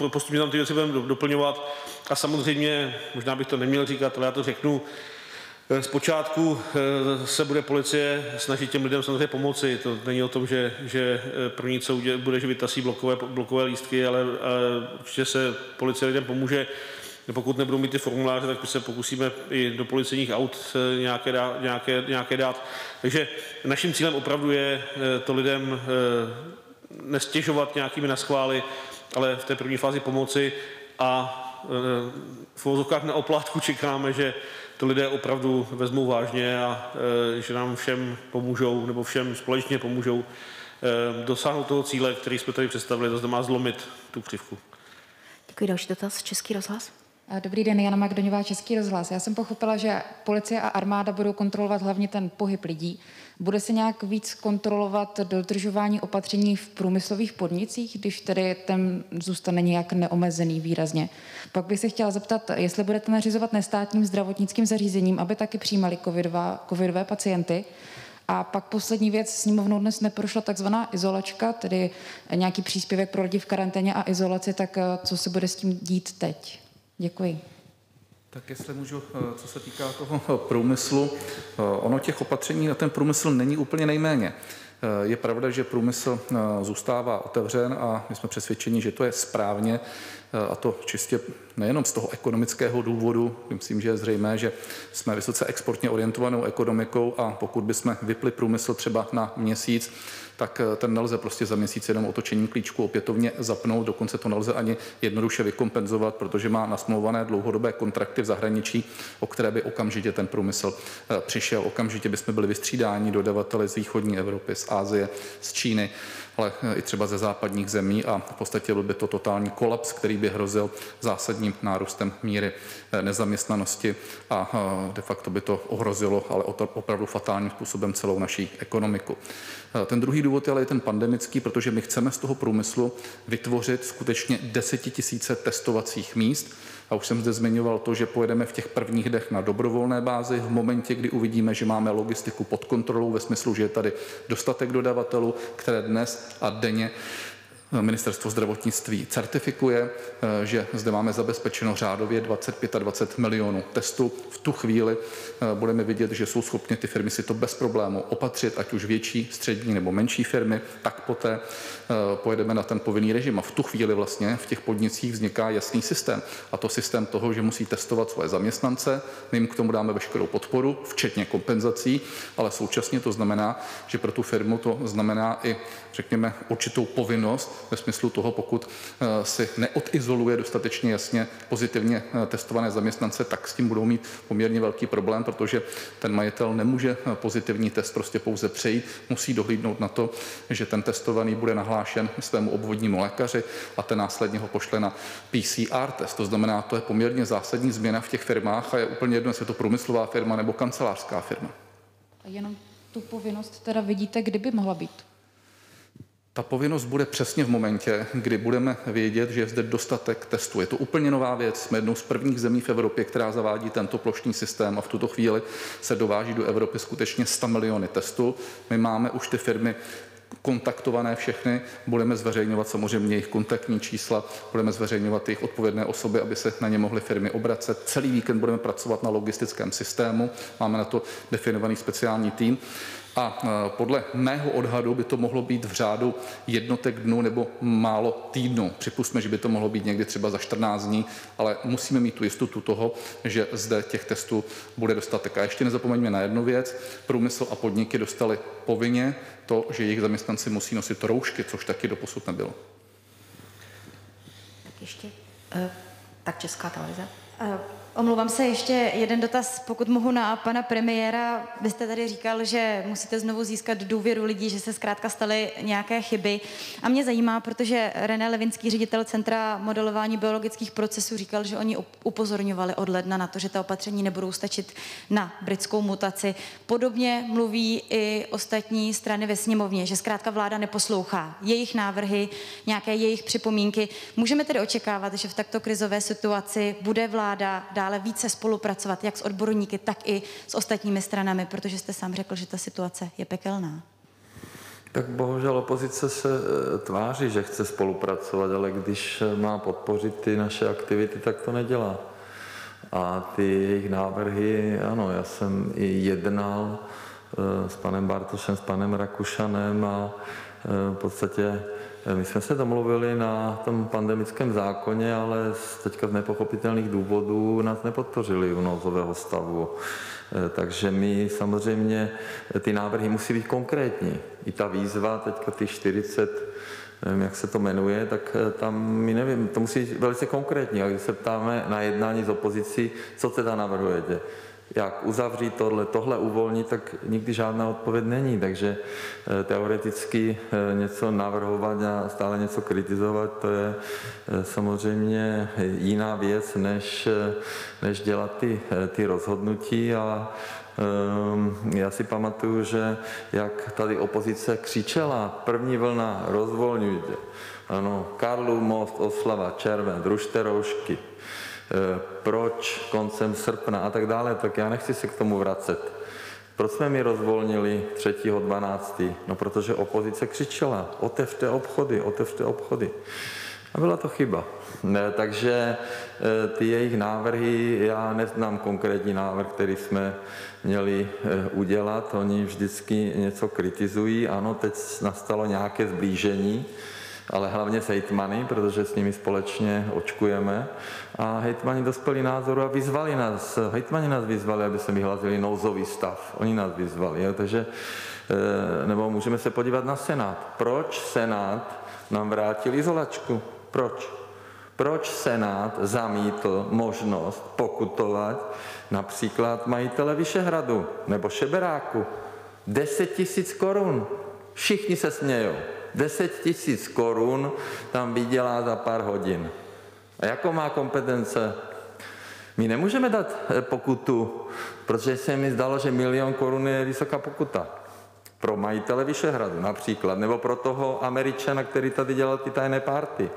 postupně tam ty věci budeme doplňovat. A samozřejmě, možná bych to neměl říkat, ale já to řeknu, eh, Zpočátku eh, se bude policie snažit těm lidem samozřejmě pomoci. To není o tom, že, že eh, první, co bude, že vytasí blokové, blokové lístky, ale, ale určitě se policie lidem pomůže. Pokud nebudou mít ty formuláře, tak se pokusíme i do policejních aut nějaké, dá, nějaké, nějaké dát. Takže naším cílem opravdu je to lidem nestěžovat nějakými naschvály, ale v té první fázi pomoci a v vozovkách na oplátku čekáme, že to lidé opravdu vezmou vážně a že nám všem pomůžou, nebo všem společně pomůžou dosáhnout toho cíle, který jsme tady představili, to znamená zlomit tu křivku. Děkuji. Další dotaz. Český rozhlas. Dobrý den, Jana Magdoňová, Český rozhlas. Já jsem pochopila, že policie a armáda budou kontrolovat hlavně ten pohyb lidí. Bude se nějak víc kontrolovat dodržování opatření v průmyslových podnicích, když tedy ten zůstane nějak neomezený výrazně? Pak bych se chtěla zeptat, jestli budete nařizovat nestátním zdravotnickým zařízením, aby taky přijímali covidové, covidové pacienty, a pak poslední věc, sněmovnou dnes neprošla takzvaná izolačka, tedy nějaký příspěvek pro lidi v karanténě a izolaci, tak co se bude s tím dít teď? Děkuji. Tak jestli můžu, eh, co se týká toho eh, průmyslu, eh, ono těch opatření na ten průmysl není úplně nejméně. Je pravda, že průmysl zůstává otevřen a my jsme přesvědčeni, že to je správně a to čistě nejenom z toho ekonomického důvodu. Myslím, že je zřejmé, že jsme vysoce exportně orientovanou ekonomikou a pokud bychom vypli průmysl třeba na měsíc, tak eh, ten nelze prostě za měsíc jenom otočení klíčku opětovně zapnout, dokonce to nelze ani jednoduše vykompenzovat, protože má nasmlouvané dlouhodobé kontrakty v zahraničí, o které by okamžitě ten průmysl eh, přišel. Okamžitě bychom byli vystřídáni dodavateli z východní Evropy, z Ázie, z Číny ale eh, i třeba ze západních zemí a v podstatě byl by to totální kolaps, který by hrozil zásadním nárůstem míry nezaměstnanosti a de facto by to ohrozilo, ale opravdu fatálním způsobem celou naší ekonomiku. Ten druhý důvod je ale ten pandemický, protože my chceme z toho průmyslu vytvořit skutečně desetitisíce testovacích míst, a už jsem zde zmiňoval to, že pojedeme v těch prvních dech na dobrovolné bázi. V momentě, kdy uvidíme, že máme logistiku pod kontrolou ve smyslu, že je tady dostatek dodavatelů, které dnes a denně Ministerstvo zdravotnictví certifikuje, eh, že zde máme zabezpečeno řádově 25 a 20 milionů testů. V tu chvíli eh, budeme vidět, že jsou schopny ty firmy si to bez problému opatřit, ať už větší, střední nebo menší firmy, tak poté eh, pojedeme na ten povinný režim. A v tu chvíli vlastně v těch podnicích vzniká jasný systém. A to systém toho, že musí testovat svoje zaměstnance, my jim k tomu dáme veškerou podporu, včetně kompenzací, ale současně to znamená, že pro tu firmu to znamená i, řekněme, určitou povinnost ve smyslu toho, pokud si neodizoluje dostatečně jasně pozitivně testované zaměstnance, tak s tím budou mít poměrně velký problém, protože ten majitel nemůže pozitivní test prostě pouze přejít, musí dohlídnout na to, že ten testovaný bude nahlášen svému obvodnímu lékaři a ten následně ho pošle na PCR test. To znamená, to je poměrně zásadní změna v těch firmách a je úplně jedno, jestli je to průmyslová firma nebo kancelářská firma. A jenom tu povinnost teda vidíte, kdyby mohla být? Ta povinnost bude přesně v momentě, kdy budeme vědět, že je zde dostatek testů. Je to úplně nová věc. Jsme jednou z prvních zemí v Evropě, která zavádí tento plošný systém a v tuto chvíli se dováží do Evropy skutečně 100 miliony testů. My máme už ty firmy kontaktované všechny, budeme zveřejňovat samozřejmě jejich kontaktní čísla, budeme zveřejňovat jejich odpovědné osoby, aby se na ně mohly firmy obracet. Celý víkend budeme pracovat na logistickém systému, máme na to definovaný speciální tým a e, podle mého odhadu by to mohlo být v řádu jednotek dnů nebo málo týdnů. Připustme, že by to mohlo být někdy třeba za 14 dní, ale musíme mít tu jistotu toho, že zde těch testů bude dostatek. A ještě nezapomeňme na jednu věc. Průmysl a podniky dostali povinně to, že jejich zaměstnanci musí nosit roušky, což taky doposud nebylo. Tak ještě, uh, tak Česká televize. Uh, Omlouvám se, ještě jeden dotaz, pokud mohu na pana premiéra. Vy jste tady říkal, že musíte znovu získat důvěru lidí, že se zkrátka staly nějaké chyby. A mě zajímá, protože René Levinský, ředitel Centra modelování biologických procesů, říkal, že oni upozorňovali od ledna na to, že ta opatření nebudou stačit na britskou mutaci. Podobně mluví i ostatní strany ve sněmovně, že zkrátka vláda neposlouchá jejich návrhy, nějaké jejich připomínky. Můžeme tedy očekávat, že v takto krizové situaci bude vláda dát dále více spolupracovat, jak s odborníky, tak i s ostatními stranami, protože jste sám řekl, že ta situace je pekelná. Tak bohužel opozice se e, tváří, že chce spolupracovat, ale když e, má podpořit ty naše aktivity, tak to nedělá. A ty jejich návrhy, ano, já jsem i jednal e, s panem Bartošem, s panem Rakušanem a v podstatě my jsme se domluvili na tom pandemickém zákoně, ale teďka z nepochopitelných důvodů nás nepodpořili u nouzového stavu. Eh, takže my samozřejmě, eh, ty návrhy musí být konkrétní. I ta výzva, teďka ty 40 nevím, jak se to jmenuje, tak eh, tam my nevím, to musí být velice konkrétní. A když se ptáme na jednání s opozicí, co teda navrhujete? Jak uzavřít tohle, tohle uvolnit, tak nikdy žádná odpověď není. Takže eh, teoreticky eh, něco navrhovat a stále něco kritizovat, to je eh, samozřejmě jiná věc, než, než dělat ty, ty rozhodnutí a ehm, já si pamatuju, že jak tady opozice křičela, první vlna, rozvolňujte. Ano, Karlu most, oslava, červen, družte roušky. Eh, proč koncem srpna a tak dále, tak já nechci se k tomu vracet. Proč jsme mi rozvolnili 3.12.? No protože opozice křičela, otevřte obchody, otevřte obchody. A byla to chyba. Ne, takže eh, ty jejich návrhy, já neznám konkrétní návrh, který jsme měli eh, udělat. Oni vždycky něco kritizují. Ano, teď nastalo nějaké zblížení, ale hlavně s hejtmany, protože s nimi společně očkujeme. A hejtmani dospěli názoru a vyzvali nás, hejtmani nás vyzvali, aby se vyhlásili nouzový stav. Oni nás vyzvali, jo? takže eh, nebo můžeme se podívat na Senát. Proč Senát nám vrátil izolačku? Proč? Proč Senát zamítl možnost pokutovat například majitele Vyšehradu nebo Šeberáku? 10 tisíc korun. Všichni se smějou. 10 tisíc korun tam vydělá za pár hodin. A jakou má kompetence? My nemůžeme dát eh, pokutu, protože se mi zdalo, že milion korun je vysoká pokuta. Pro majitele Vyšehradu například, nebo pro toho Američana, který tady dělal ty tajné party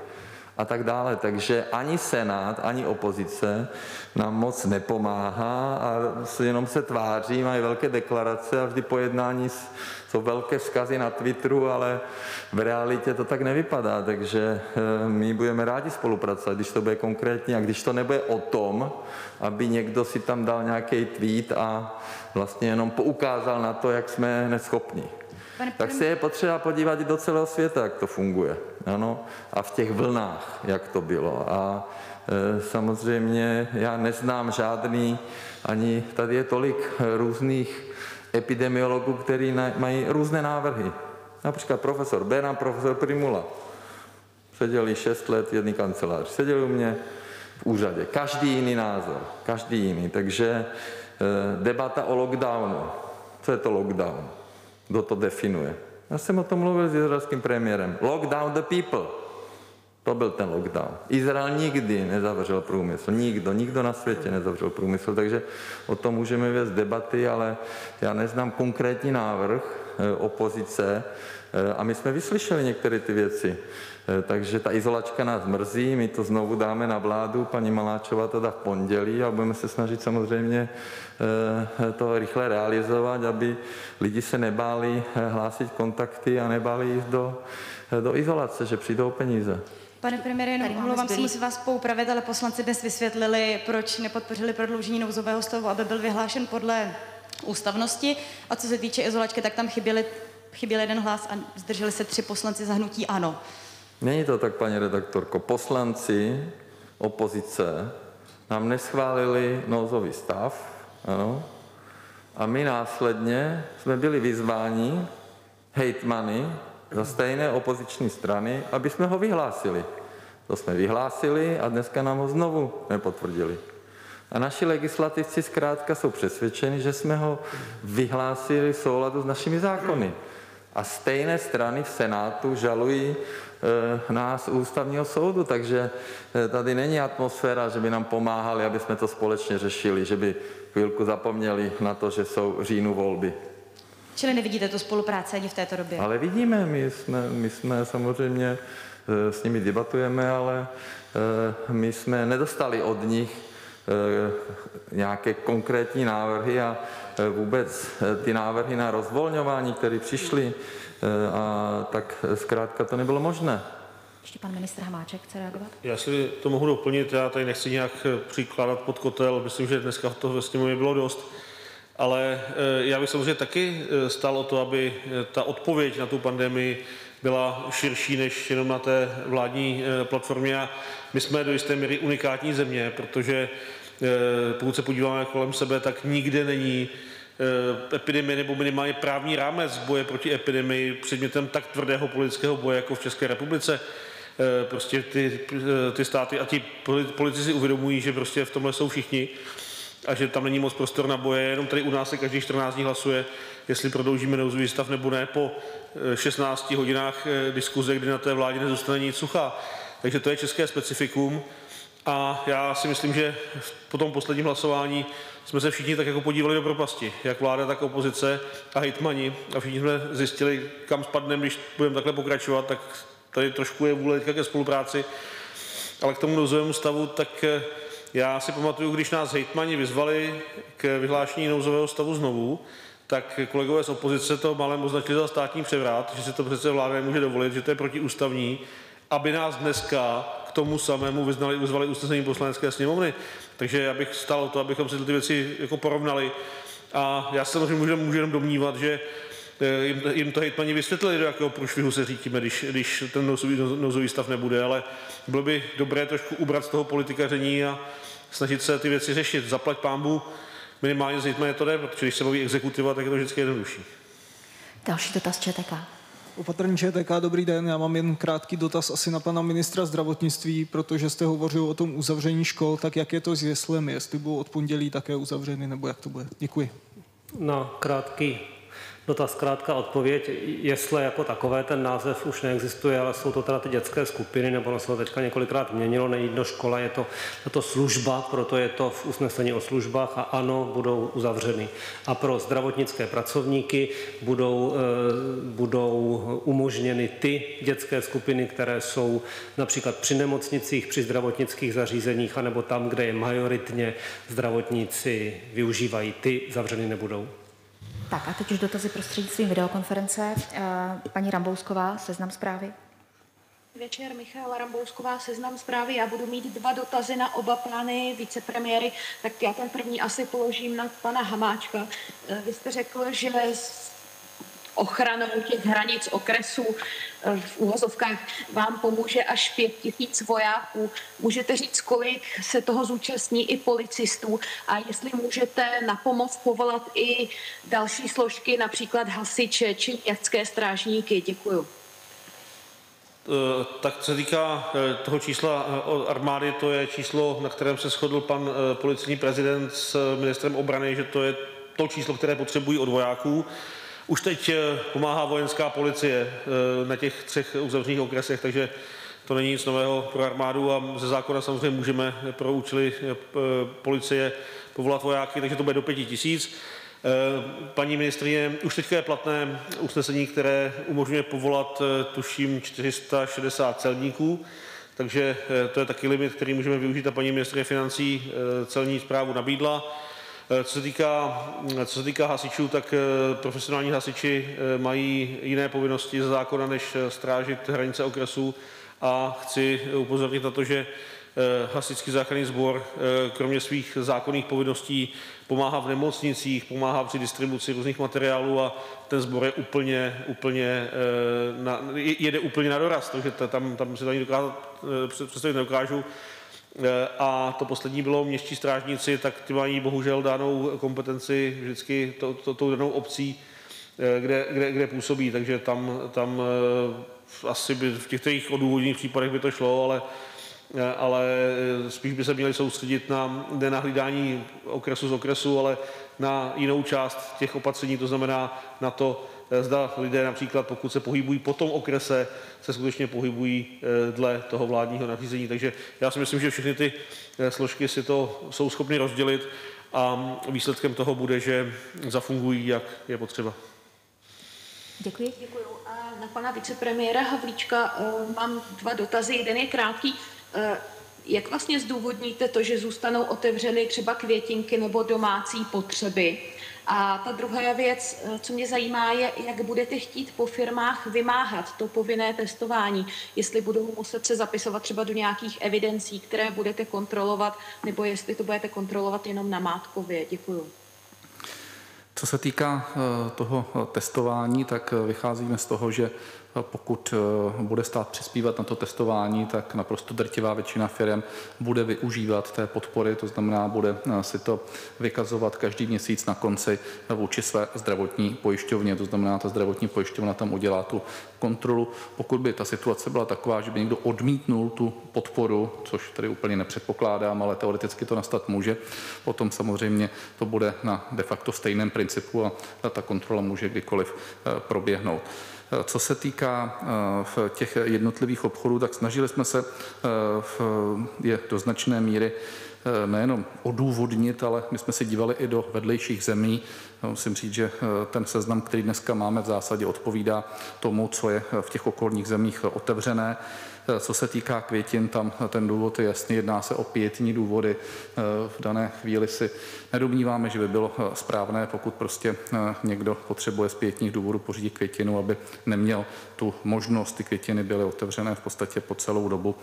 a tak dále. Takže ani Senát, ani opozice nám moc nepomáhá a jenom se tváří, mají velké deklarace a vždy po jednání jsou velké vzkazy na Twitteru, ale v realitě to tak nevypadá, takže eh, my budeme rádi spolupracovat, když to bude konkrétně a když to nebude o tom, aby někdo si tam dal nějaký tweet a vlastně jenom poukázal na to, jak jsme neschopní. Pane tak se je potřeba podívat i do celého světa, jak to funguje. Ano? A v těch vlnách, jak to bylo. A e, samozřejmě já neznám žádný, ani tady je tolik různých epidemiologů, kteří mají různé návrhy. Například profesor Bena, profesor Primula. Seděli šest let v jedné kanceláři. Seděli u mě v úřadě. Každý jiný názor, každý jiný. Takže eh, debata o lockdownu. Co je to lockdown? Kdo to definuje? Já jsem o tom mluvil s izraelským premiérem. Lockdown the people. To byl ten lockdown. Izrael nikdy nezavřel průmysl. Nikdo, nikdo na světě nezavřel průmysl, takže o tom můžeme vést debaty, ale já neznám konkrétní návrh eh, opozice eh, a my jsme vyslyšeli některé ty věci. Eh, takže ta izolačka nás mrzí, my to znovu dáme na vládu, paní Maláčová teda v pondělí a budeme se snažit samozřejmě to rychle realizovat, aby lidi se nebáli hlásit kontakty a nebáli jít do, do izolace, že přijdou peníze. Pane premiére, jenom omlouvám se, musím vás poupravit, ale poslanci dnes vysvětlili, proč nepodpořili prodloužení nouzového stavu, aby byl vyhlášen podle ústavnosti. A co se týče izolačky, tak tam chyběli, chyběl jeden hlas a zdrželi se tři poslanci zahnutí ano. Není to tak, paní redaktorko. Poslanci opozice nám neschválili nouzový stav, ano, a my následně jsme byli vyzváni hejtmany za stejné opoziční strany, aby jsme ho vyhlásili. To jsme vyhlásili a dneska nám ho znovu nepotvrdili. A naši legislativci zkrátka jsou přesvědčeni, že jsme ho vyhlásili v souladu s našimi zákony. A stejné strany v Senátu žalují nás u ústavního soudu, takže e, tady není atmosféra, že by nám pomáhali, aby jsme to společně řešili, že by chvilku zapomněli na to, že jsou říjnu volby. Čili nevidíte tu spolupráci ani v této době? Ale vidíme, my jsme, my jsme samozřejmě eh, s nimi debatujeme, ale eh, my jsme nedostali od nich eh, nějaké konkrétní návrhy a vůbec ty návrhy na rozvolňování, které přišly, a tak zkrátka to nebylo možné. Ještě pan ministr Hamáček chce reagovat? Já si to mohu doplnit, já tady nechci nějak přikládat pod kotel, myslím, že dneska to ve sněmovně bylo dost ale eh, já bych samozřejmě taky eh, stál o to, aby eh, ta odpověď na tu pandemii byla širší než jenom na té vládní platformě. A my jsme do jisté míry unikátní země, protože pokud se podíváme kolem sebe, tak nikde není epidemie nebo minimálně právní rámec boje proti epidemii předmětem tak tvrdého politického boje jako v České republice. Prostě ty, ty státy a ti politici uvědomují, že prostě v tomhle jsou všichni a že tam není moc prostor na boje. Jenom tady u nás se každý 14 dní hlasuje, jestli prodloužíme nouzový stav nebo ne po 16 eh, hodinách eh, diskuze, kdy na té vládě nezůstane nic suchá. Takže to je české specifikum. A já si myslím, že po tom posledním hlasování jsme se všichni tak jako podívali do propasti, jak vláda, tak opozice a hejtmani. A všichni jsme zjistili, kam spadneme, když budeme takhle pokračovat, tak tady trošku je vůle ke spolupráci. Ale k tomu nouzovému stavu, tak eh, já si pamatuju, když nás hejtmani vyzvali k vyhlášení nouzového stavu znovu, tak kolegové z opozice to malém označili za státní převrat, že si to přece vláda nemůže dovolit, že to je protiústavní, aby nás dneska k tomu samému vyznali, uzvali usnesení poslanecké sněmovny. Takže já bych stál o to, abychom si ty věci jako porovnali. A já se samozřejmě můžu, můžu jenom domnívat, že eh, jim, jim to hejtmani vysvětlili, do jakého průšvihu se řítíme, když, když ten nouzový, nouzový stav nebude, ale bylo by dobré trošku ubrat z toho politikaření a snažit se ty věci řešit. Zaplať pámbu, minimálně z hejtmany to jde, protože když se baví exekutiva, tak je to vždycky jednodušší. Další dotaz ČTK. Opatrný ČTK, dobrý den. Já mám jen krátký dotaz asi na pana ministra zdravotnictví, protože jste hovořil o tom uzavření škol, tak jak je to s jeslemi? Jestli budou od pondělí také uzavřeny, nebo jak to bude? Děkuji. Na krátký Dotaz zkrátka odpověď. Jestli jako takové ten název už neexistuje, ale jsou to teda ty dětské skupiny, nebo ono se to teďka několikrát měnilo, není do škola, je to, je to služba, proto je to v usnesení o službách a ano, budou uzavřeny. A pro zdravotnické pracovníky budou, e, budou umožněny ty dětské skupiny, které jsou například při nemocnicích, při zdravotnických zařízeních, anebo tam, kde je majoritně zdravotníci využívají, ty zavřeny nebudou. Tak a teď už dotazy prostřednictvím videokonference. Eh, paní Rambousková, seznam zprávy. Večer, Michála Rambousková, seznam zprávy. Já budu mít dva dotazy na oba pány vicepremiéry, tak já ten první asi položím na pana Hamáčka. Eh, vy jste řekl, že ochranou těch hranic okresu eh, v úvozovkách vám pomůže až pět tisíc vojáků. Můžete říct, kolik se toho zúčastní i policistů a jestli můžete na pomoc povolat i další složky, například hasiče či městské strážníky. Děkuju. Tak co se týká toho čísla od armády, to je číslo, na kterém se shodl pan policejní prezident s ministrem obrany, že to je to číslo, které potřebují od vojáků. Už teď pomáhá vojenská policie na těch třech uzavřených okresech, takže to není nic nového pro armádu a ze zákona samozřejmě můžeme pro účely policie povolat vojáky, takže to bude do pěti tisíc. Paní ministrině, už teďka je platné usnesení, které umožňuje povolat, tuším, 460 celníků, takže to je taky limit, který můžeme využít a paní ministrině financí celní zprávu nabídla. Co se týká, co se týká hasičů, tak profesionální hasiči mají jiné povinnosti ze zákona, než strážit hranice okresů a chci upozornit na to, že Hasičský záchranný sbor kromě svých zákonných povinností pomáhá v nemocnicích, pomáhá při distribuci různých materiálů a ten sbor je úplně, úplně, na, jede úplně na doraz, takže tam, tam se to ani dokázat, představit nedokážu. A to poslední bylo městští strážníci, tak ty mají bohužel danou kompetenci vždycky tou to, to danou obcí, kde, kde, kde působí, takže tam, tam asi by v těch těch odůvodněných případech by to šlo, ale ale spíš by se měli soustředit na, ne na hlídání okresu z okresu, ale na jinou část těch opatření, to znamená na to, zda lidé například, pokud se pohybují po tom okrese, se skutečně pohybují dle toho vládního nařízení. Takže já si myslím, že všechny ty složky si to jsou schopny rozdělit a výsledkem toho bude, že zafungují, jak je potřeba. Děkuji. Děkuji. A na pana vicepremiéra Havlíčka mám dva dotazy. Jeden je krátký. Jak vlastně zdůvodníte to, že zůstanou otevřeny třeba květinky nebo domácí potřeby? A ta druhá věc, co mě zajímá, je, jak budete chtít po firmách vymáhat to povinné testování. Jestli budou muset se zapisovat třeba do nějakých evidencí, které budete kontrolovat, nebo jestli to budete kontrolovat jenom na Mátkově. Děkuju. Co se týká toho testování, tak vycházíme z toho, že pokud eh, bude stát přispívat na to testování, tak naprosto drtivá většina firm bude využívat té podpory, to znamená, bude eh, si to vykazovat každý měsíc na konci vůči své zdravotní pojišťovně. To znamená, ta zdravotní pojišťovna tam udělá tu kontrolu. Pokud by ta situace byla taková, že by někdo odmítnul tu podporu, což tady úplně nepředpokládám, ale teoreticky to nastat může, potom samozřejmě to bude na de facto stejném principu a ta kontrola může kdykoliv eh, proběhnout. Co se týká v těch jednotlivých obchodů, tak snažili jsme se je do značné míry nejenom odůvodnit, ale my jsme se dívali i do vedlejších zemí. Musím říct, že ten seznam, který dneska máme, v zásadě odpovídá tomu, co je v těch okolních zemích otevřené. Co se týká květin, tam ten důvod je jasný, jedná se o pětní důvody. V dané chvíli si nedomníváme, že by bylo správné, pokud prostě někdo potřebuje z pětních důvodů pořídit květinu, aby neměl tu možnost. Ty květiny byly otevřené v podstatě po celou dobu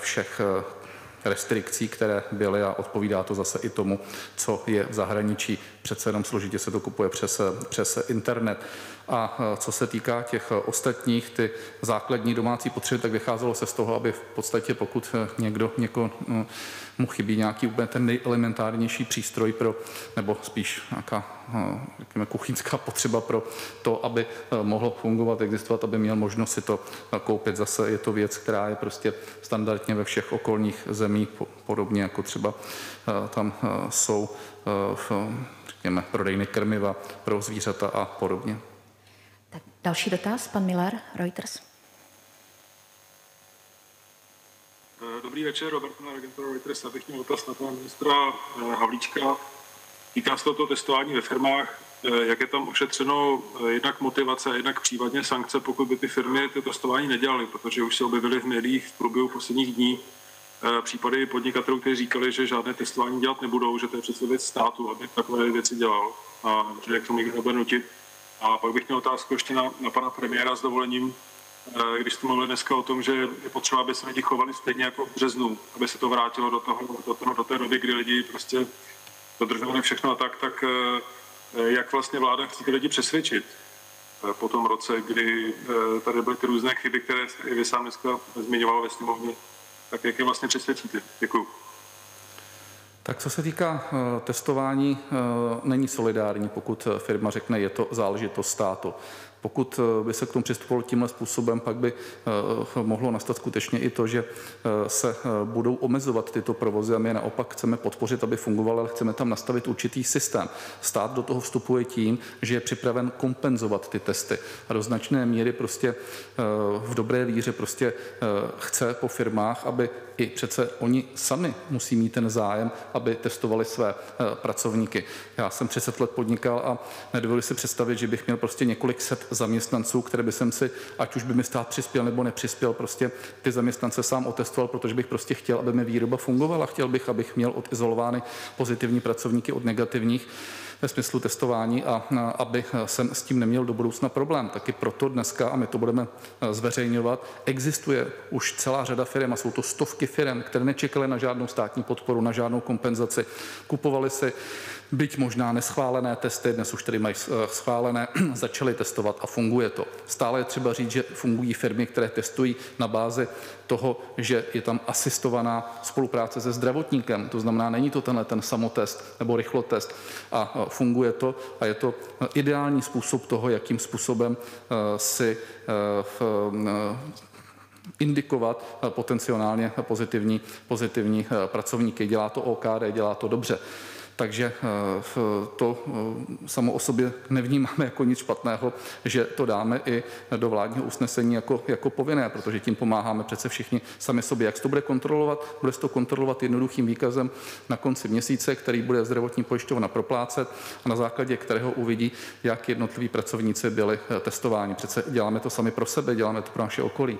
všech restrikcí, které byly a odpovídá to zase i tomu, co je v zahraničí. Přece jenom složitě se to kupuje přes, přes internet. A co se týká těch ostatních, ty základní domácí potřeby, tak vycházelo se z toho, aby v podstatě pokud někdo něko, no, mu chybí nějaký úplně ten nejelementárnější přístroj pro, nebo spíš nějaká řekněme, kuchyňská potřeba pro to, aby mohlo fungovat, existovat, aby měl možnost si to koupit. Zase je to věc, která je prostě standardně ve všech okolních zemích, podobně jako třeba tam jsou řekněme, prodejny krmiva pro zvířata a podobně. Tak další dotaz, pan Miller, Reuters. Dobrý večer, Robert na agentura Reuters. Abych měl dotaz na pana ministra eh, Havlíčka. Týká se toho testování ve firmách. Eh, jak je tam ošetřeno eh, jednak motivace, jednak případně sankce, pokud by ty firmy to testování nedělaly, protože už se objevily v médiích v průběhu posledních dní případy podnikatelů, kteří říkali, že žádné testování dělat nebudou, že to je přece věc státu, aby takové věci dělal a že jak to nikdo nebude nutit. A pak bych měl otázku ještě na, na pana premiéra s dovolením, eh, když jste mluvili dneska o tom, že je potřeba, aby se lidi chovali stejně jako v březnu, aby se to vrátilo do, toho, do, toho, do té doby, kdy lidi prostě dodržovali všechno a tak, tak eh, jak vlastně vláda chce ty lidi přesvědčit eh, po tom roce, kdy tady byly ty různé chyby, které vy sám dneska zmiňoval ve sněmovně, tak jak je vlastně přesvědčíte? Děkuji. Tak co se týká testování, není solidární, pokud firma řekne, je to záležitost státu. Pokud eh, by se k tomu přistupovalo tímhle způsobem, pak by eh, mohlo nastat skutečně i to, že eh, se budou omezovat tyto provozy a my naopak chceme podpořit, aby fungoval, ale chceme tam nastavit určitý systém. Stát do toho vstupuje tím, že je připraven kompenzovat ty testy a do značné míry prostě v dobré víře prostě chce po firmách, aby i přece oni sami musí mít ten zájem, aby testovali své pracovníky. Já jsem 30 let podnikal a nedovedu si představit, že bych měl prostě několik set zaměstnanců, které by jsem si, ať už by mi stát přispěl nebo nepřispěl, prostě ty zaměstnance sám otestoval, protože bych prostě chtěl, aby mi výroba fungovala. Chtěl bych, abych měl odizolovány pozitivní pracovníky od negativních ve smyslu testování a aby jsem s tím neměl do budoucna problém. Taky proto dneska, a my to budeme zveřejňovat, existuje už celá řada firm a jsou to stovky firm, které nečekaly na žádnou státní podporu, na žádnou kompenzaci. Kupovali si byť možná neschválené testy, dnes už tedy mají eh, schválené, <clears throat> začaly testovat a funguje to. Stále je třeba říct, že fungují firmy, které testují na bázi toho, že je tam asistovaná spolupráce se zdravotníkem. To znamená, není to tenhle ten samotest nebo rychlotest a eh, funguje to a je to eh, ideální způsob toho, jakým způsobem si v indikovat potenciálně pozitivní, pozitivní pracovníky. Dělá to OKD, dělá to dobře. Takže eh, to eh, samo o sobě nevnímáme jako nic špatného, že to dáme i do vládního usnesení jako, jako povinné, protože tím pomáháme přece všichni sami sobě. Jak se to bude kontrolovat? Bude se to kontrolovat jednoduchým výkazem na konci měsíce, který bude zdravotní pojišťovna proplácet a na základě kterého uvidí, jak jednotliví pracovníci byli eh, testováni. Přece děláme to sami pro sebe, děláme to pro naše okolí.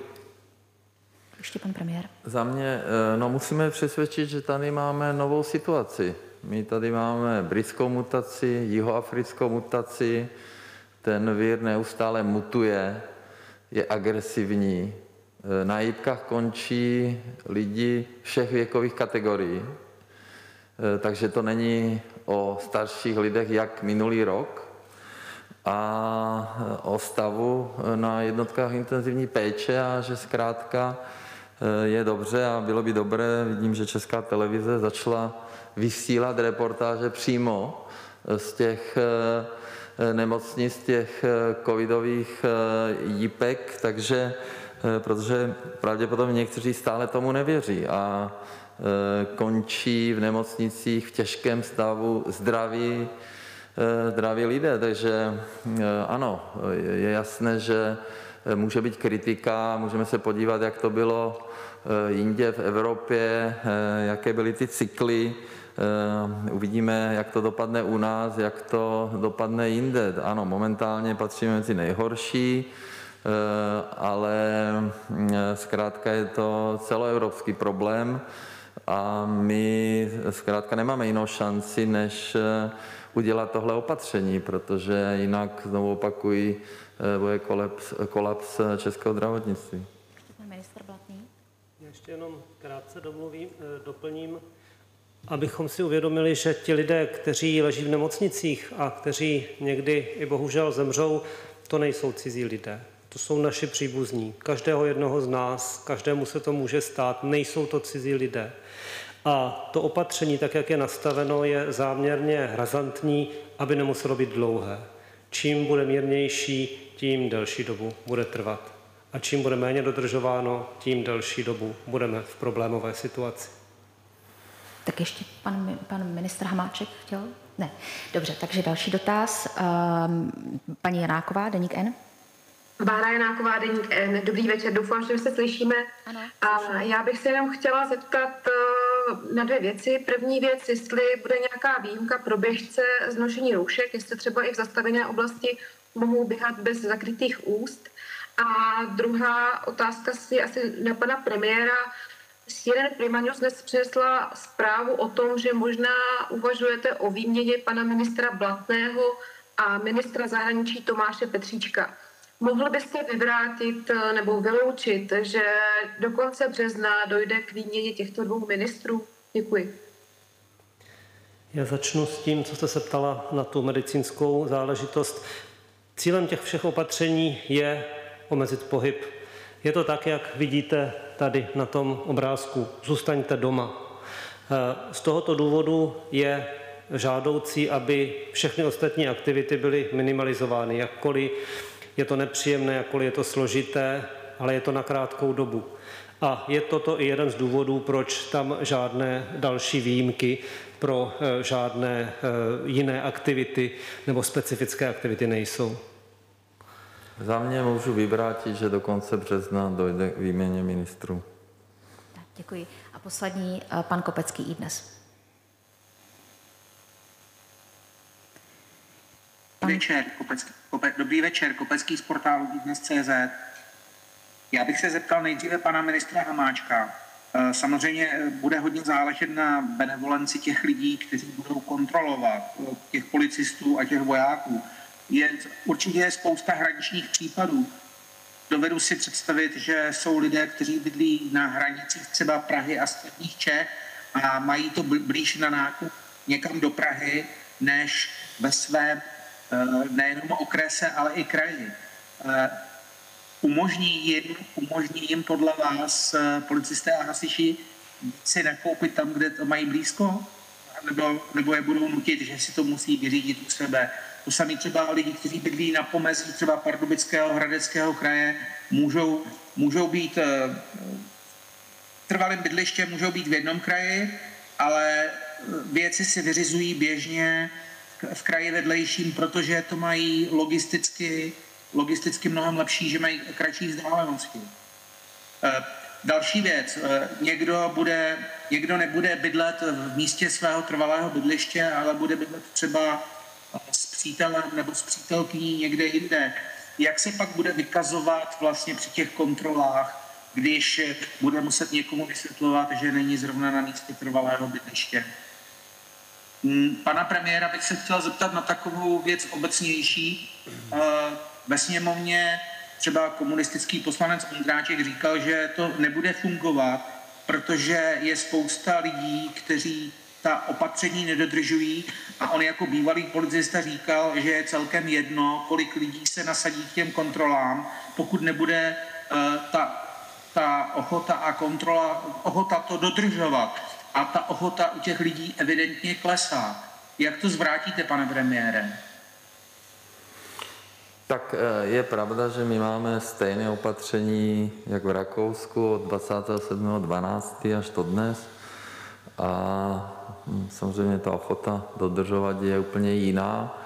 Ještě pan premiér. Za mě, no musíme přesvědčit, že tady máme novou situaci. My tady máme britskou mutaci, jihoafrickou mutaci, ten vír neustále mutuje, je agresivní. Na jípkách končí lidi všech věkových kategorií, takže to není o starších lidech jak minulý rok a o stavu na jednotkách intenzivní péče a že zkrátka je dobře a bylo by dobré, vidím, že Česká televize začala vysílat reportáže přímo z těch eh, nemocnic, z těch eh, covidových eh, jípek, takže protože pravděpodobně někteří stále tomu nevěří a končí v nemocnicích v těžkém stavu zdraví, zdraví lidé. Takže ano, je jasné, že může být kritika, můžeme se podívat, jak to bylo jinde v Evropě, jaké byly ty cykly, Eh, uvidíme, jak to dopadne u nás, jak to dopadne jinde. Ano, momentálně patříme mezi nejhorší, eh, ale mm, zkrátka je to celoevropský problém a my zkrátka nemáme jinou šanci, než eh, udělat tohle opatření, protože jinak, znovu opakuji, bude kolaps, kolaps českého zdravotnictví. Minister Blatný. Ještě jenom krátce domluvím, doplním abychom si uvědomili, že ti lidé, kteří leží v nemocnicích a kteří někdy i bohužel zemřou, to nejsou cizí lidé. To jsou naši příbuzní. Každého jednoho z nás, každému se to může stát, nejsou to cizí lidé. A to opatření, tak jak je nastaveno, je záměrně razantní, aby nemuselo být dlouhé. Čím bude mírnější, tím delší dobu bude trvat. A čím bude méně dodržováno, tím delší dobu budeme v problémové situaci. Tak ještě pan, pan ministr Hamáček chtěl? Ne. Dobře, takže další dotaz. Um, paní Janáková, Deník N. Bára Janáková, Deník N. Dobrý večer, doufám, že se slyšíme. Ano, A já bych se jenom chtěla zeptat uh, na dvě věci. První věc, jestli bude nějaká výjimka pro běžce z nošení roušek, jestli třeba i v zastavené oblasti mohou běhat bez zakrytých úst. A druhá otázka si asi na pana premiéra. CNN Prima News dnes přinesla zprávu o tom, že možná uvažujete o výměně pana ministra Blatného a ministra zahraničí Tomáše Petříčka. Mohli byste vyvrátit eh, nebo vyloučit, že do konce března dojde k výměně těchto dvou ministrů? Děkuji. Já začnu s tím, co jste se ptala na tu medicínskou záležitost. Cílem těch všech opatření je omezit pohyb. Je to tak, jak vidíte tady na tom obrázku. Zůstaňte doma. Eh, z tohoto důvodu je žádoucí, aby všechny ostatní aktivity byly minimalizovány, jakkoliv Je to nepříjemné, jakkoliv je to složité, ale je to na krátkou dobu. A je toto i jeden z důvodů, proč tam žádné další výjimky pro eh, žádné eh, jiné aktivity nebo specifické aktivity nejsou. Za mě můžu vyvrátit, že do konce března dojde k výměně ministrů. Děkuji. A poslední, eh, pan Kopecký i dnes. Pan... Večer, Kopecký, Kope, dobrý večer, Kopecký z portálu dnes.cz. Já bych se zeptal nejdříve pana ministra Hamáčka. Eh, samozřejmě eh, bude hodně záležet na benevolenci těch lidí, kteří budou kontrolovat, těch policistů a těch vojáků. Je, určitě je spousta hraničních případů. Dovedu si představit, že jsou lidé, kteří bydlí na hranicích třeba Prahy a středních Čech a mají to blíž na nákup někam do Prahy, než ve svém nejenom okrese, ale i kraji umožní jim, umožní jim podle vás eh, policisté a hasiči si nakoupit tam, kde to mají blízko? Nebo, nebo je budou nutit, že si to musí vyřídit u sebe? To sami třeba lidi, kteří bydlí na pomezí třeba Pardubického, Hradeckého kraje, můžou, můžou být eh, trvalým bydlištěm, můžou být v jednom kraji, ale eh, věci si vyřizují běžně v kraji vedlejším, protože to mají logisticky logisticky mnohem lepší, že mají kratší vzdálenosti. Eh, další věc, někdo, bude, někdo nebude bydlet v místě svého trvalého bydliště, ale bude bydlet třeba s přítelem nebo s přítelkyní někde jinde. Jak se pak bude vykazovat vlastně při těch kontrolách, když bude muset někomu vysvětlovat, že není zrovna na místě trvalého bydliště? Hmm, pana premiéra bych se chtěl zeptat na takovou věc obecnější ve sněmovně třeba komunistický poslanec Ondráček říkal, že to nebude fungovat, protože je spousta lidí, kteří ta opatření nedodržují a on jako bývalý policista říkal, že je celkem jedno, kolik lidí se nasadí k těm kontrolám, pokud nebude uh, ta, ta ochota a kontrola, ochota to dodržovat a ta ochota u těch lidí evidentně klesá. Jak to zvrátíte, pane premiére? Tak eh, je pravda, že my máme stejné opatření jak v Rakousku od 27.12. až do dnes. A samozřejmě ta ochota dodržovat je úplně jiná.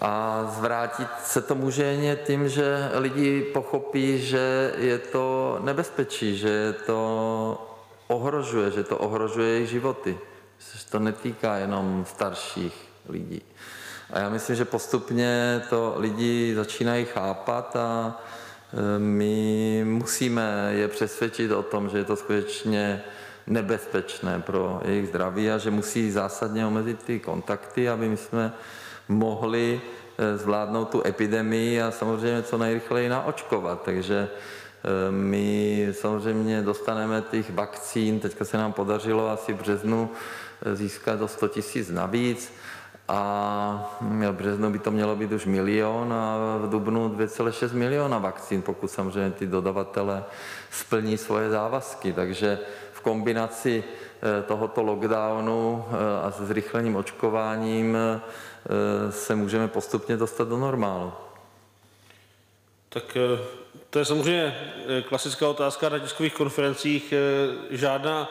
A zvrátit se to může jen tím, že lidi pochopí, že je to nebezpečí, že to ohrožuje, že to ohrožuje jejich životy. Že to netýká jenom starších lidí. A já myslím, že postupně to lidi začínají chápat a e, my musíme je přesvědčit o tom, že je to skutečně nebezpečné pro jejich zdraví a že musí zásadně omezit ty kontakty, aby my jsme mohli e, zvládnout tu epidemii a samozřejmě co nejrychleji naočkovat. Takže e, my samozřejmě dostaneme těch vakcín, teďka se nám podařilo asi v březnu získat do 100 tisíc navíc a v březnu by to mělo být už milion a v dubnu 2,6 miliona vakcín, pokud samozřejmě ty dodavatele splní svoje závazky. Takže kombinaci eh, tohoto lockdownu eh, a s zrychlením očkováním eh, se můžeme postupně dostat do normálu. Tak to je samozřejmě klasická otázka na tiskových konferencích. Žádná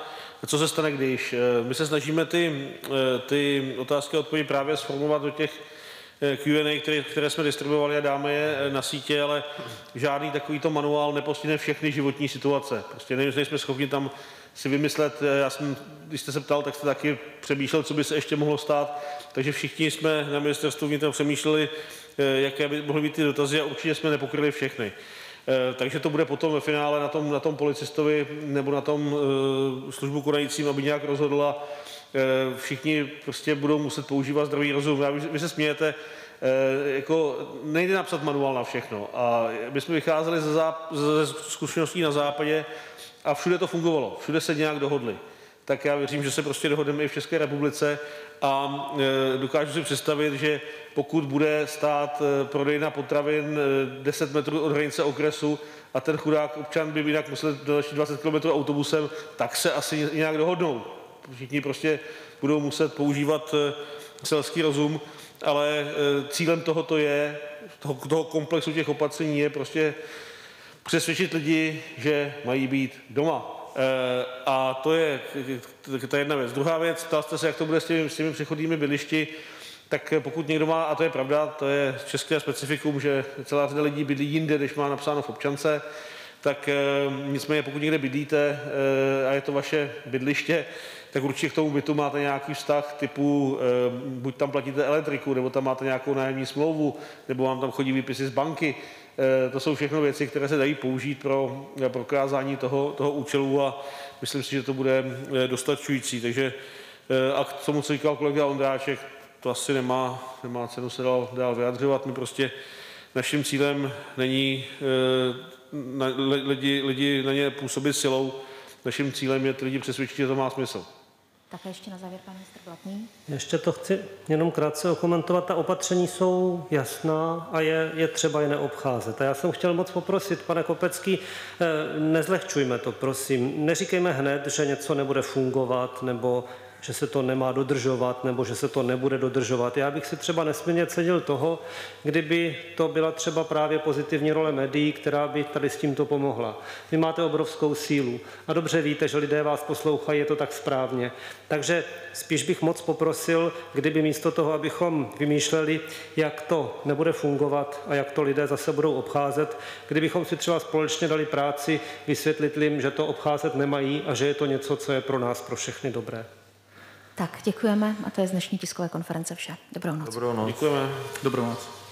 co se stane, když? My se snažíme ty, ty otázky a odpovědi právě sformovat do těch Q&A, které, které jsme distribuovali a dáme je na sítě, ale žádný takovýto manuál nepostihne všechny životní situace. Prostě nejsme schopni tam si vymyslet, já jsem, když jste se ptal, tak jste taky přemýšlel, co by se ještě mohlo stát, takže všichni jsme na ministerstvu vnitra přemýšleli, jaké by mohly být ty dotazy a určitě jsme nepokryli všechny. Eh, takže to bude potom ve finále na tom, na tom policistovi nebo na tom eh, službu konajícím, aby nějak rozhodla. Eh, všichni prostě budou muset používat zdravý rozum. Vy se smějete, jako nejde napsat manuál na všechno. A my jsme vycházeli ze, záp- ze zkušeností na západě a všude to fungovalo. Všude se nějak dohodli tak já věřím, že se prostě dohodneme i v České republice a e, dokážu si představit, že pokud bude stát e, prodejna potravin 10 e, metrů od hranice okresu a ten chudák občan by jinak musel další 20 km autobusem, tak se asi nějak dohodnou. Všichni prostě budou muset používat selský rozum, ale cílem tohoto je toho, toho komplexu těch opatření je prostě přesvědčit lidi, že mají být doma. E, a to je ta jedna věc. Druhá věc, ptal jste se, jak to bude s těmi, s těmi přechodnými bydlišti tak pokud někdo má, a to je pravda, to je české specifikum, že celá řada lidí bydlí jinde, když má napsáno v občance, tak e, nicméně pokud někde bydlíte e, a je to vaše bydliště, tak určitě k tomu bytu máte nějaký vztah typu, e, buď tam platíte elektriku, nebo tam máte nějakou nájemní smlouvu, nebo vám tam chodí výpisy z banky. E, to jsou všechno věci, které se dají použít pro prokázání toho, toho účelu a myslím si, že to bude dostačující. Takže a k tomu, co říkal kolega Ondráček, to asi nemá, nemá cenu se dál, dál vyjadřovat. My prostě naším cílem není na, lidi, lidi na ně působit silou. Naším cílem je ty lidi přesvědčit, že to má smysl. Tak ještě na závěr pan ministr Blatný. Ještě to chci jenom krátce okomentovat. Ta opatření jsou jasná a je, je třeba je neobcházet. A já jsem chtěl moc poprosit, pane Kopecký, e, nezlehčujme to, prosím. Neříkejme hned, že něco nebude fungovat nebo že se to nemá dodržovat nebo že se to nebude dodržovat. Já bych si třeba nesmírně cenil toho, kdyby to byla třeba právě pozitivní role médií, která by tady s tímto pomohla. Vy máte obrovskou sílu a dobře víte, že lidé vás poslouchají, je to tak správně. Takže spíš bych moc poprosil, kdyby místo toho, abychom vymýšleli, jak to nebude fungovat a jak to lidé zase budou obcházet, kdybychom si třeba společně dali práci vysvětlit jim, že to obcházet nemají a že je to něco, co je pro nás, pro všechny dobré. Tak, děkujeme a to je z dnešní tiskové konference vše. Dobrou noc. Dobrou noc. Děkujeme. Dobrou noc.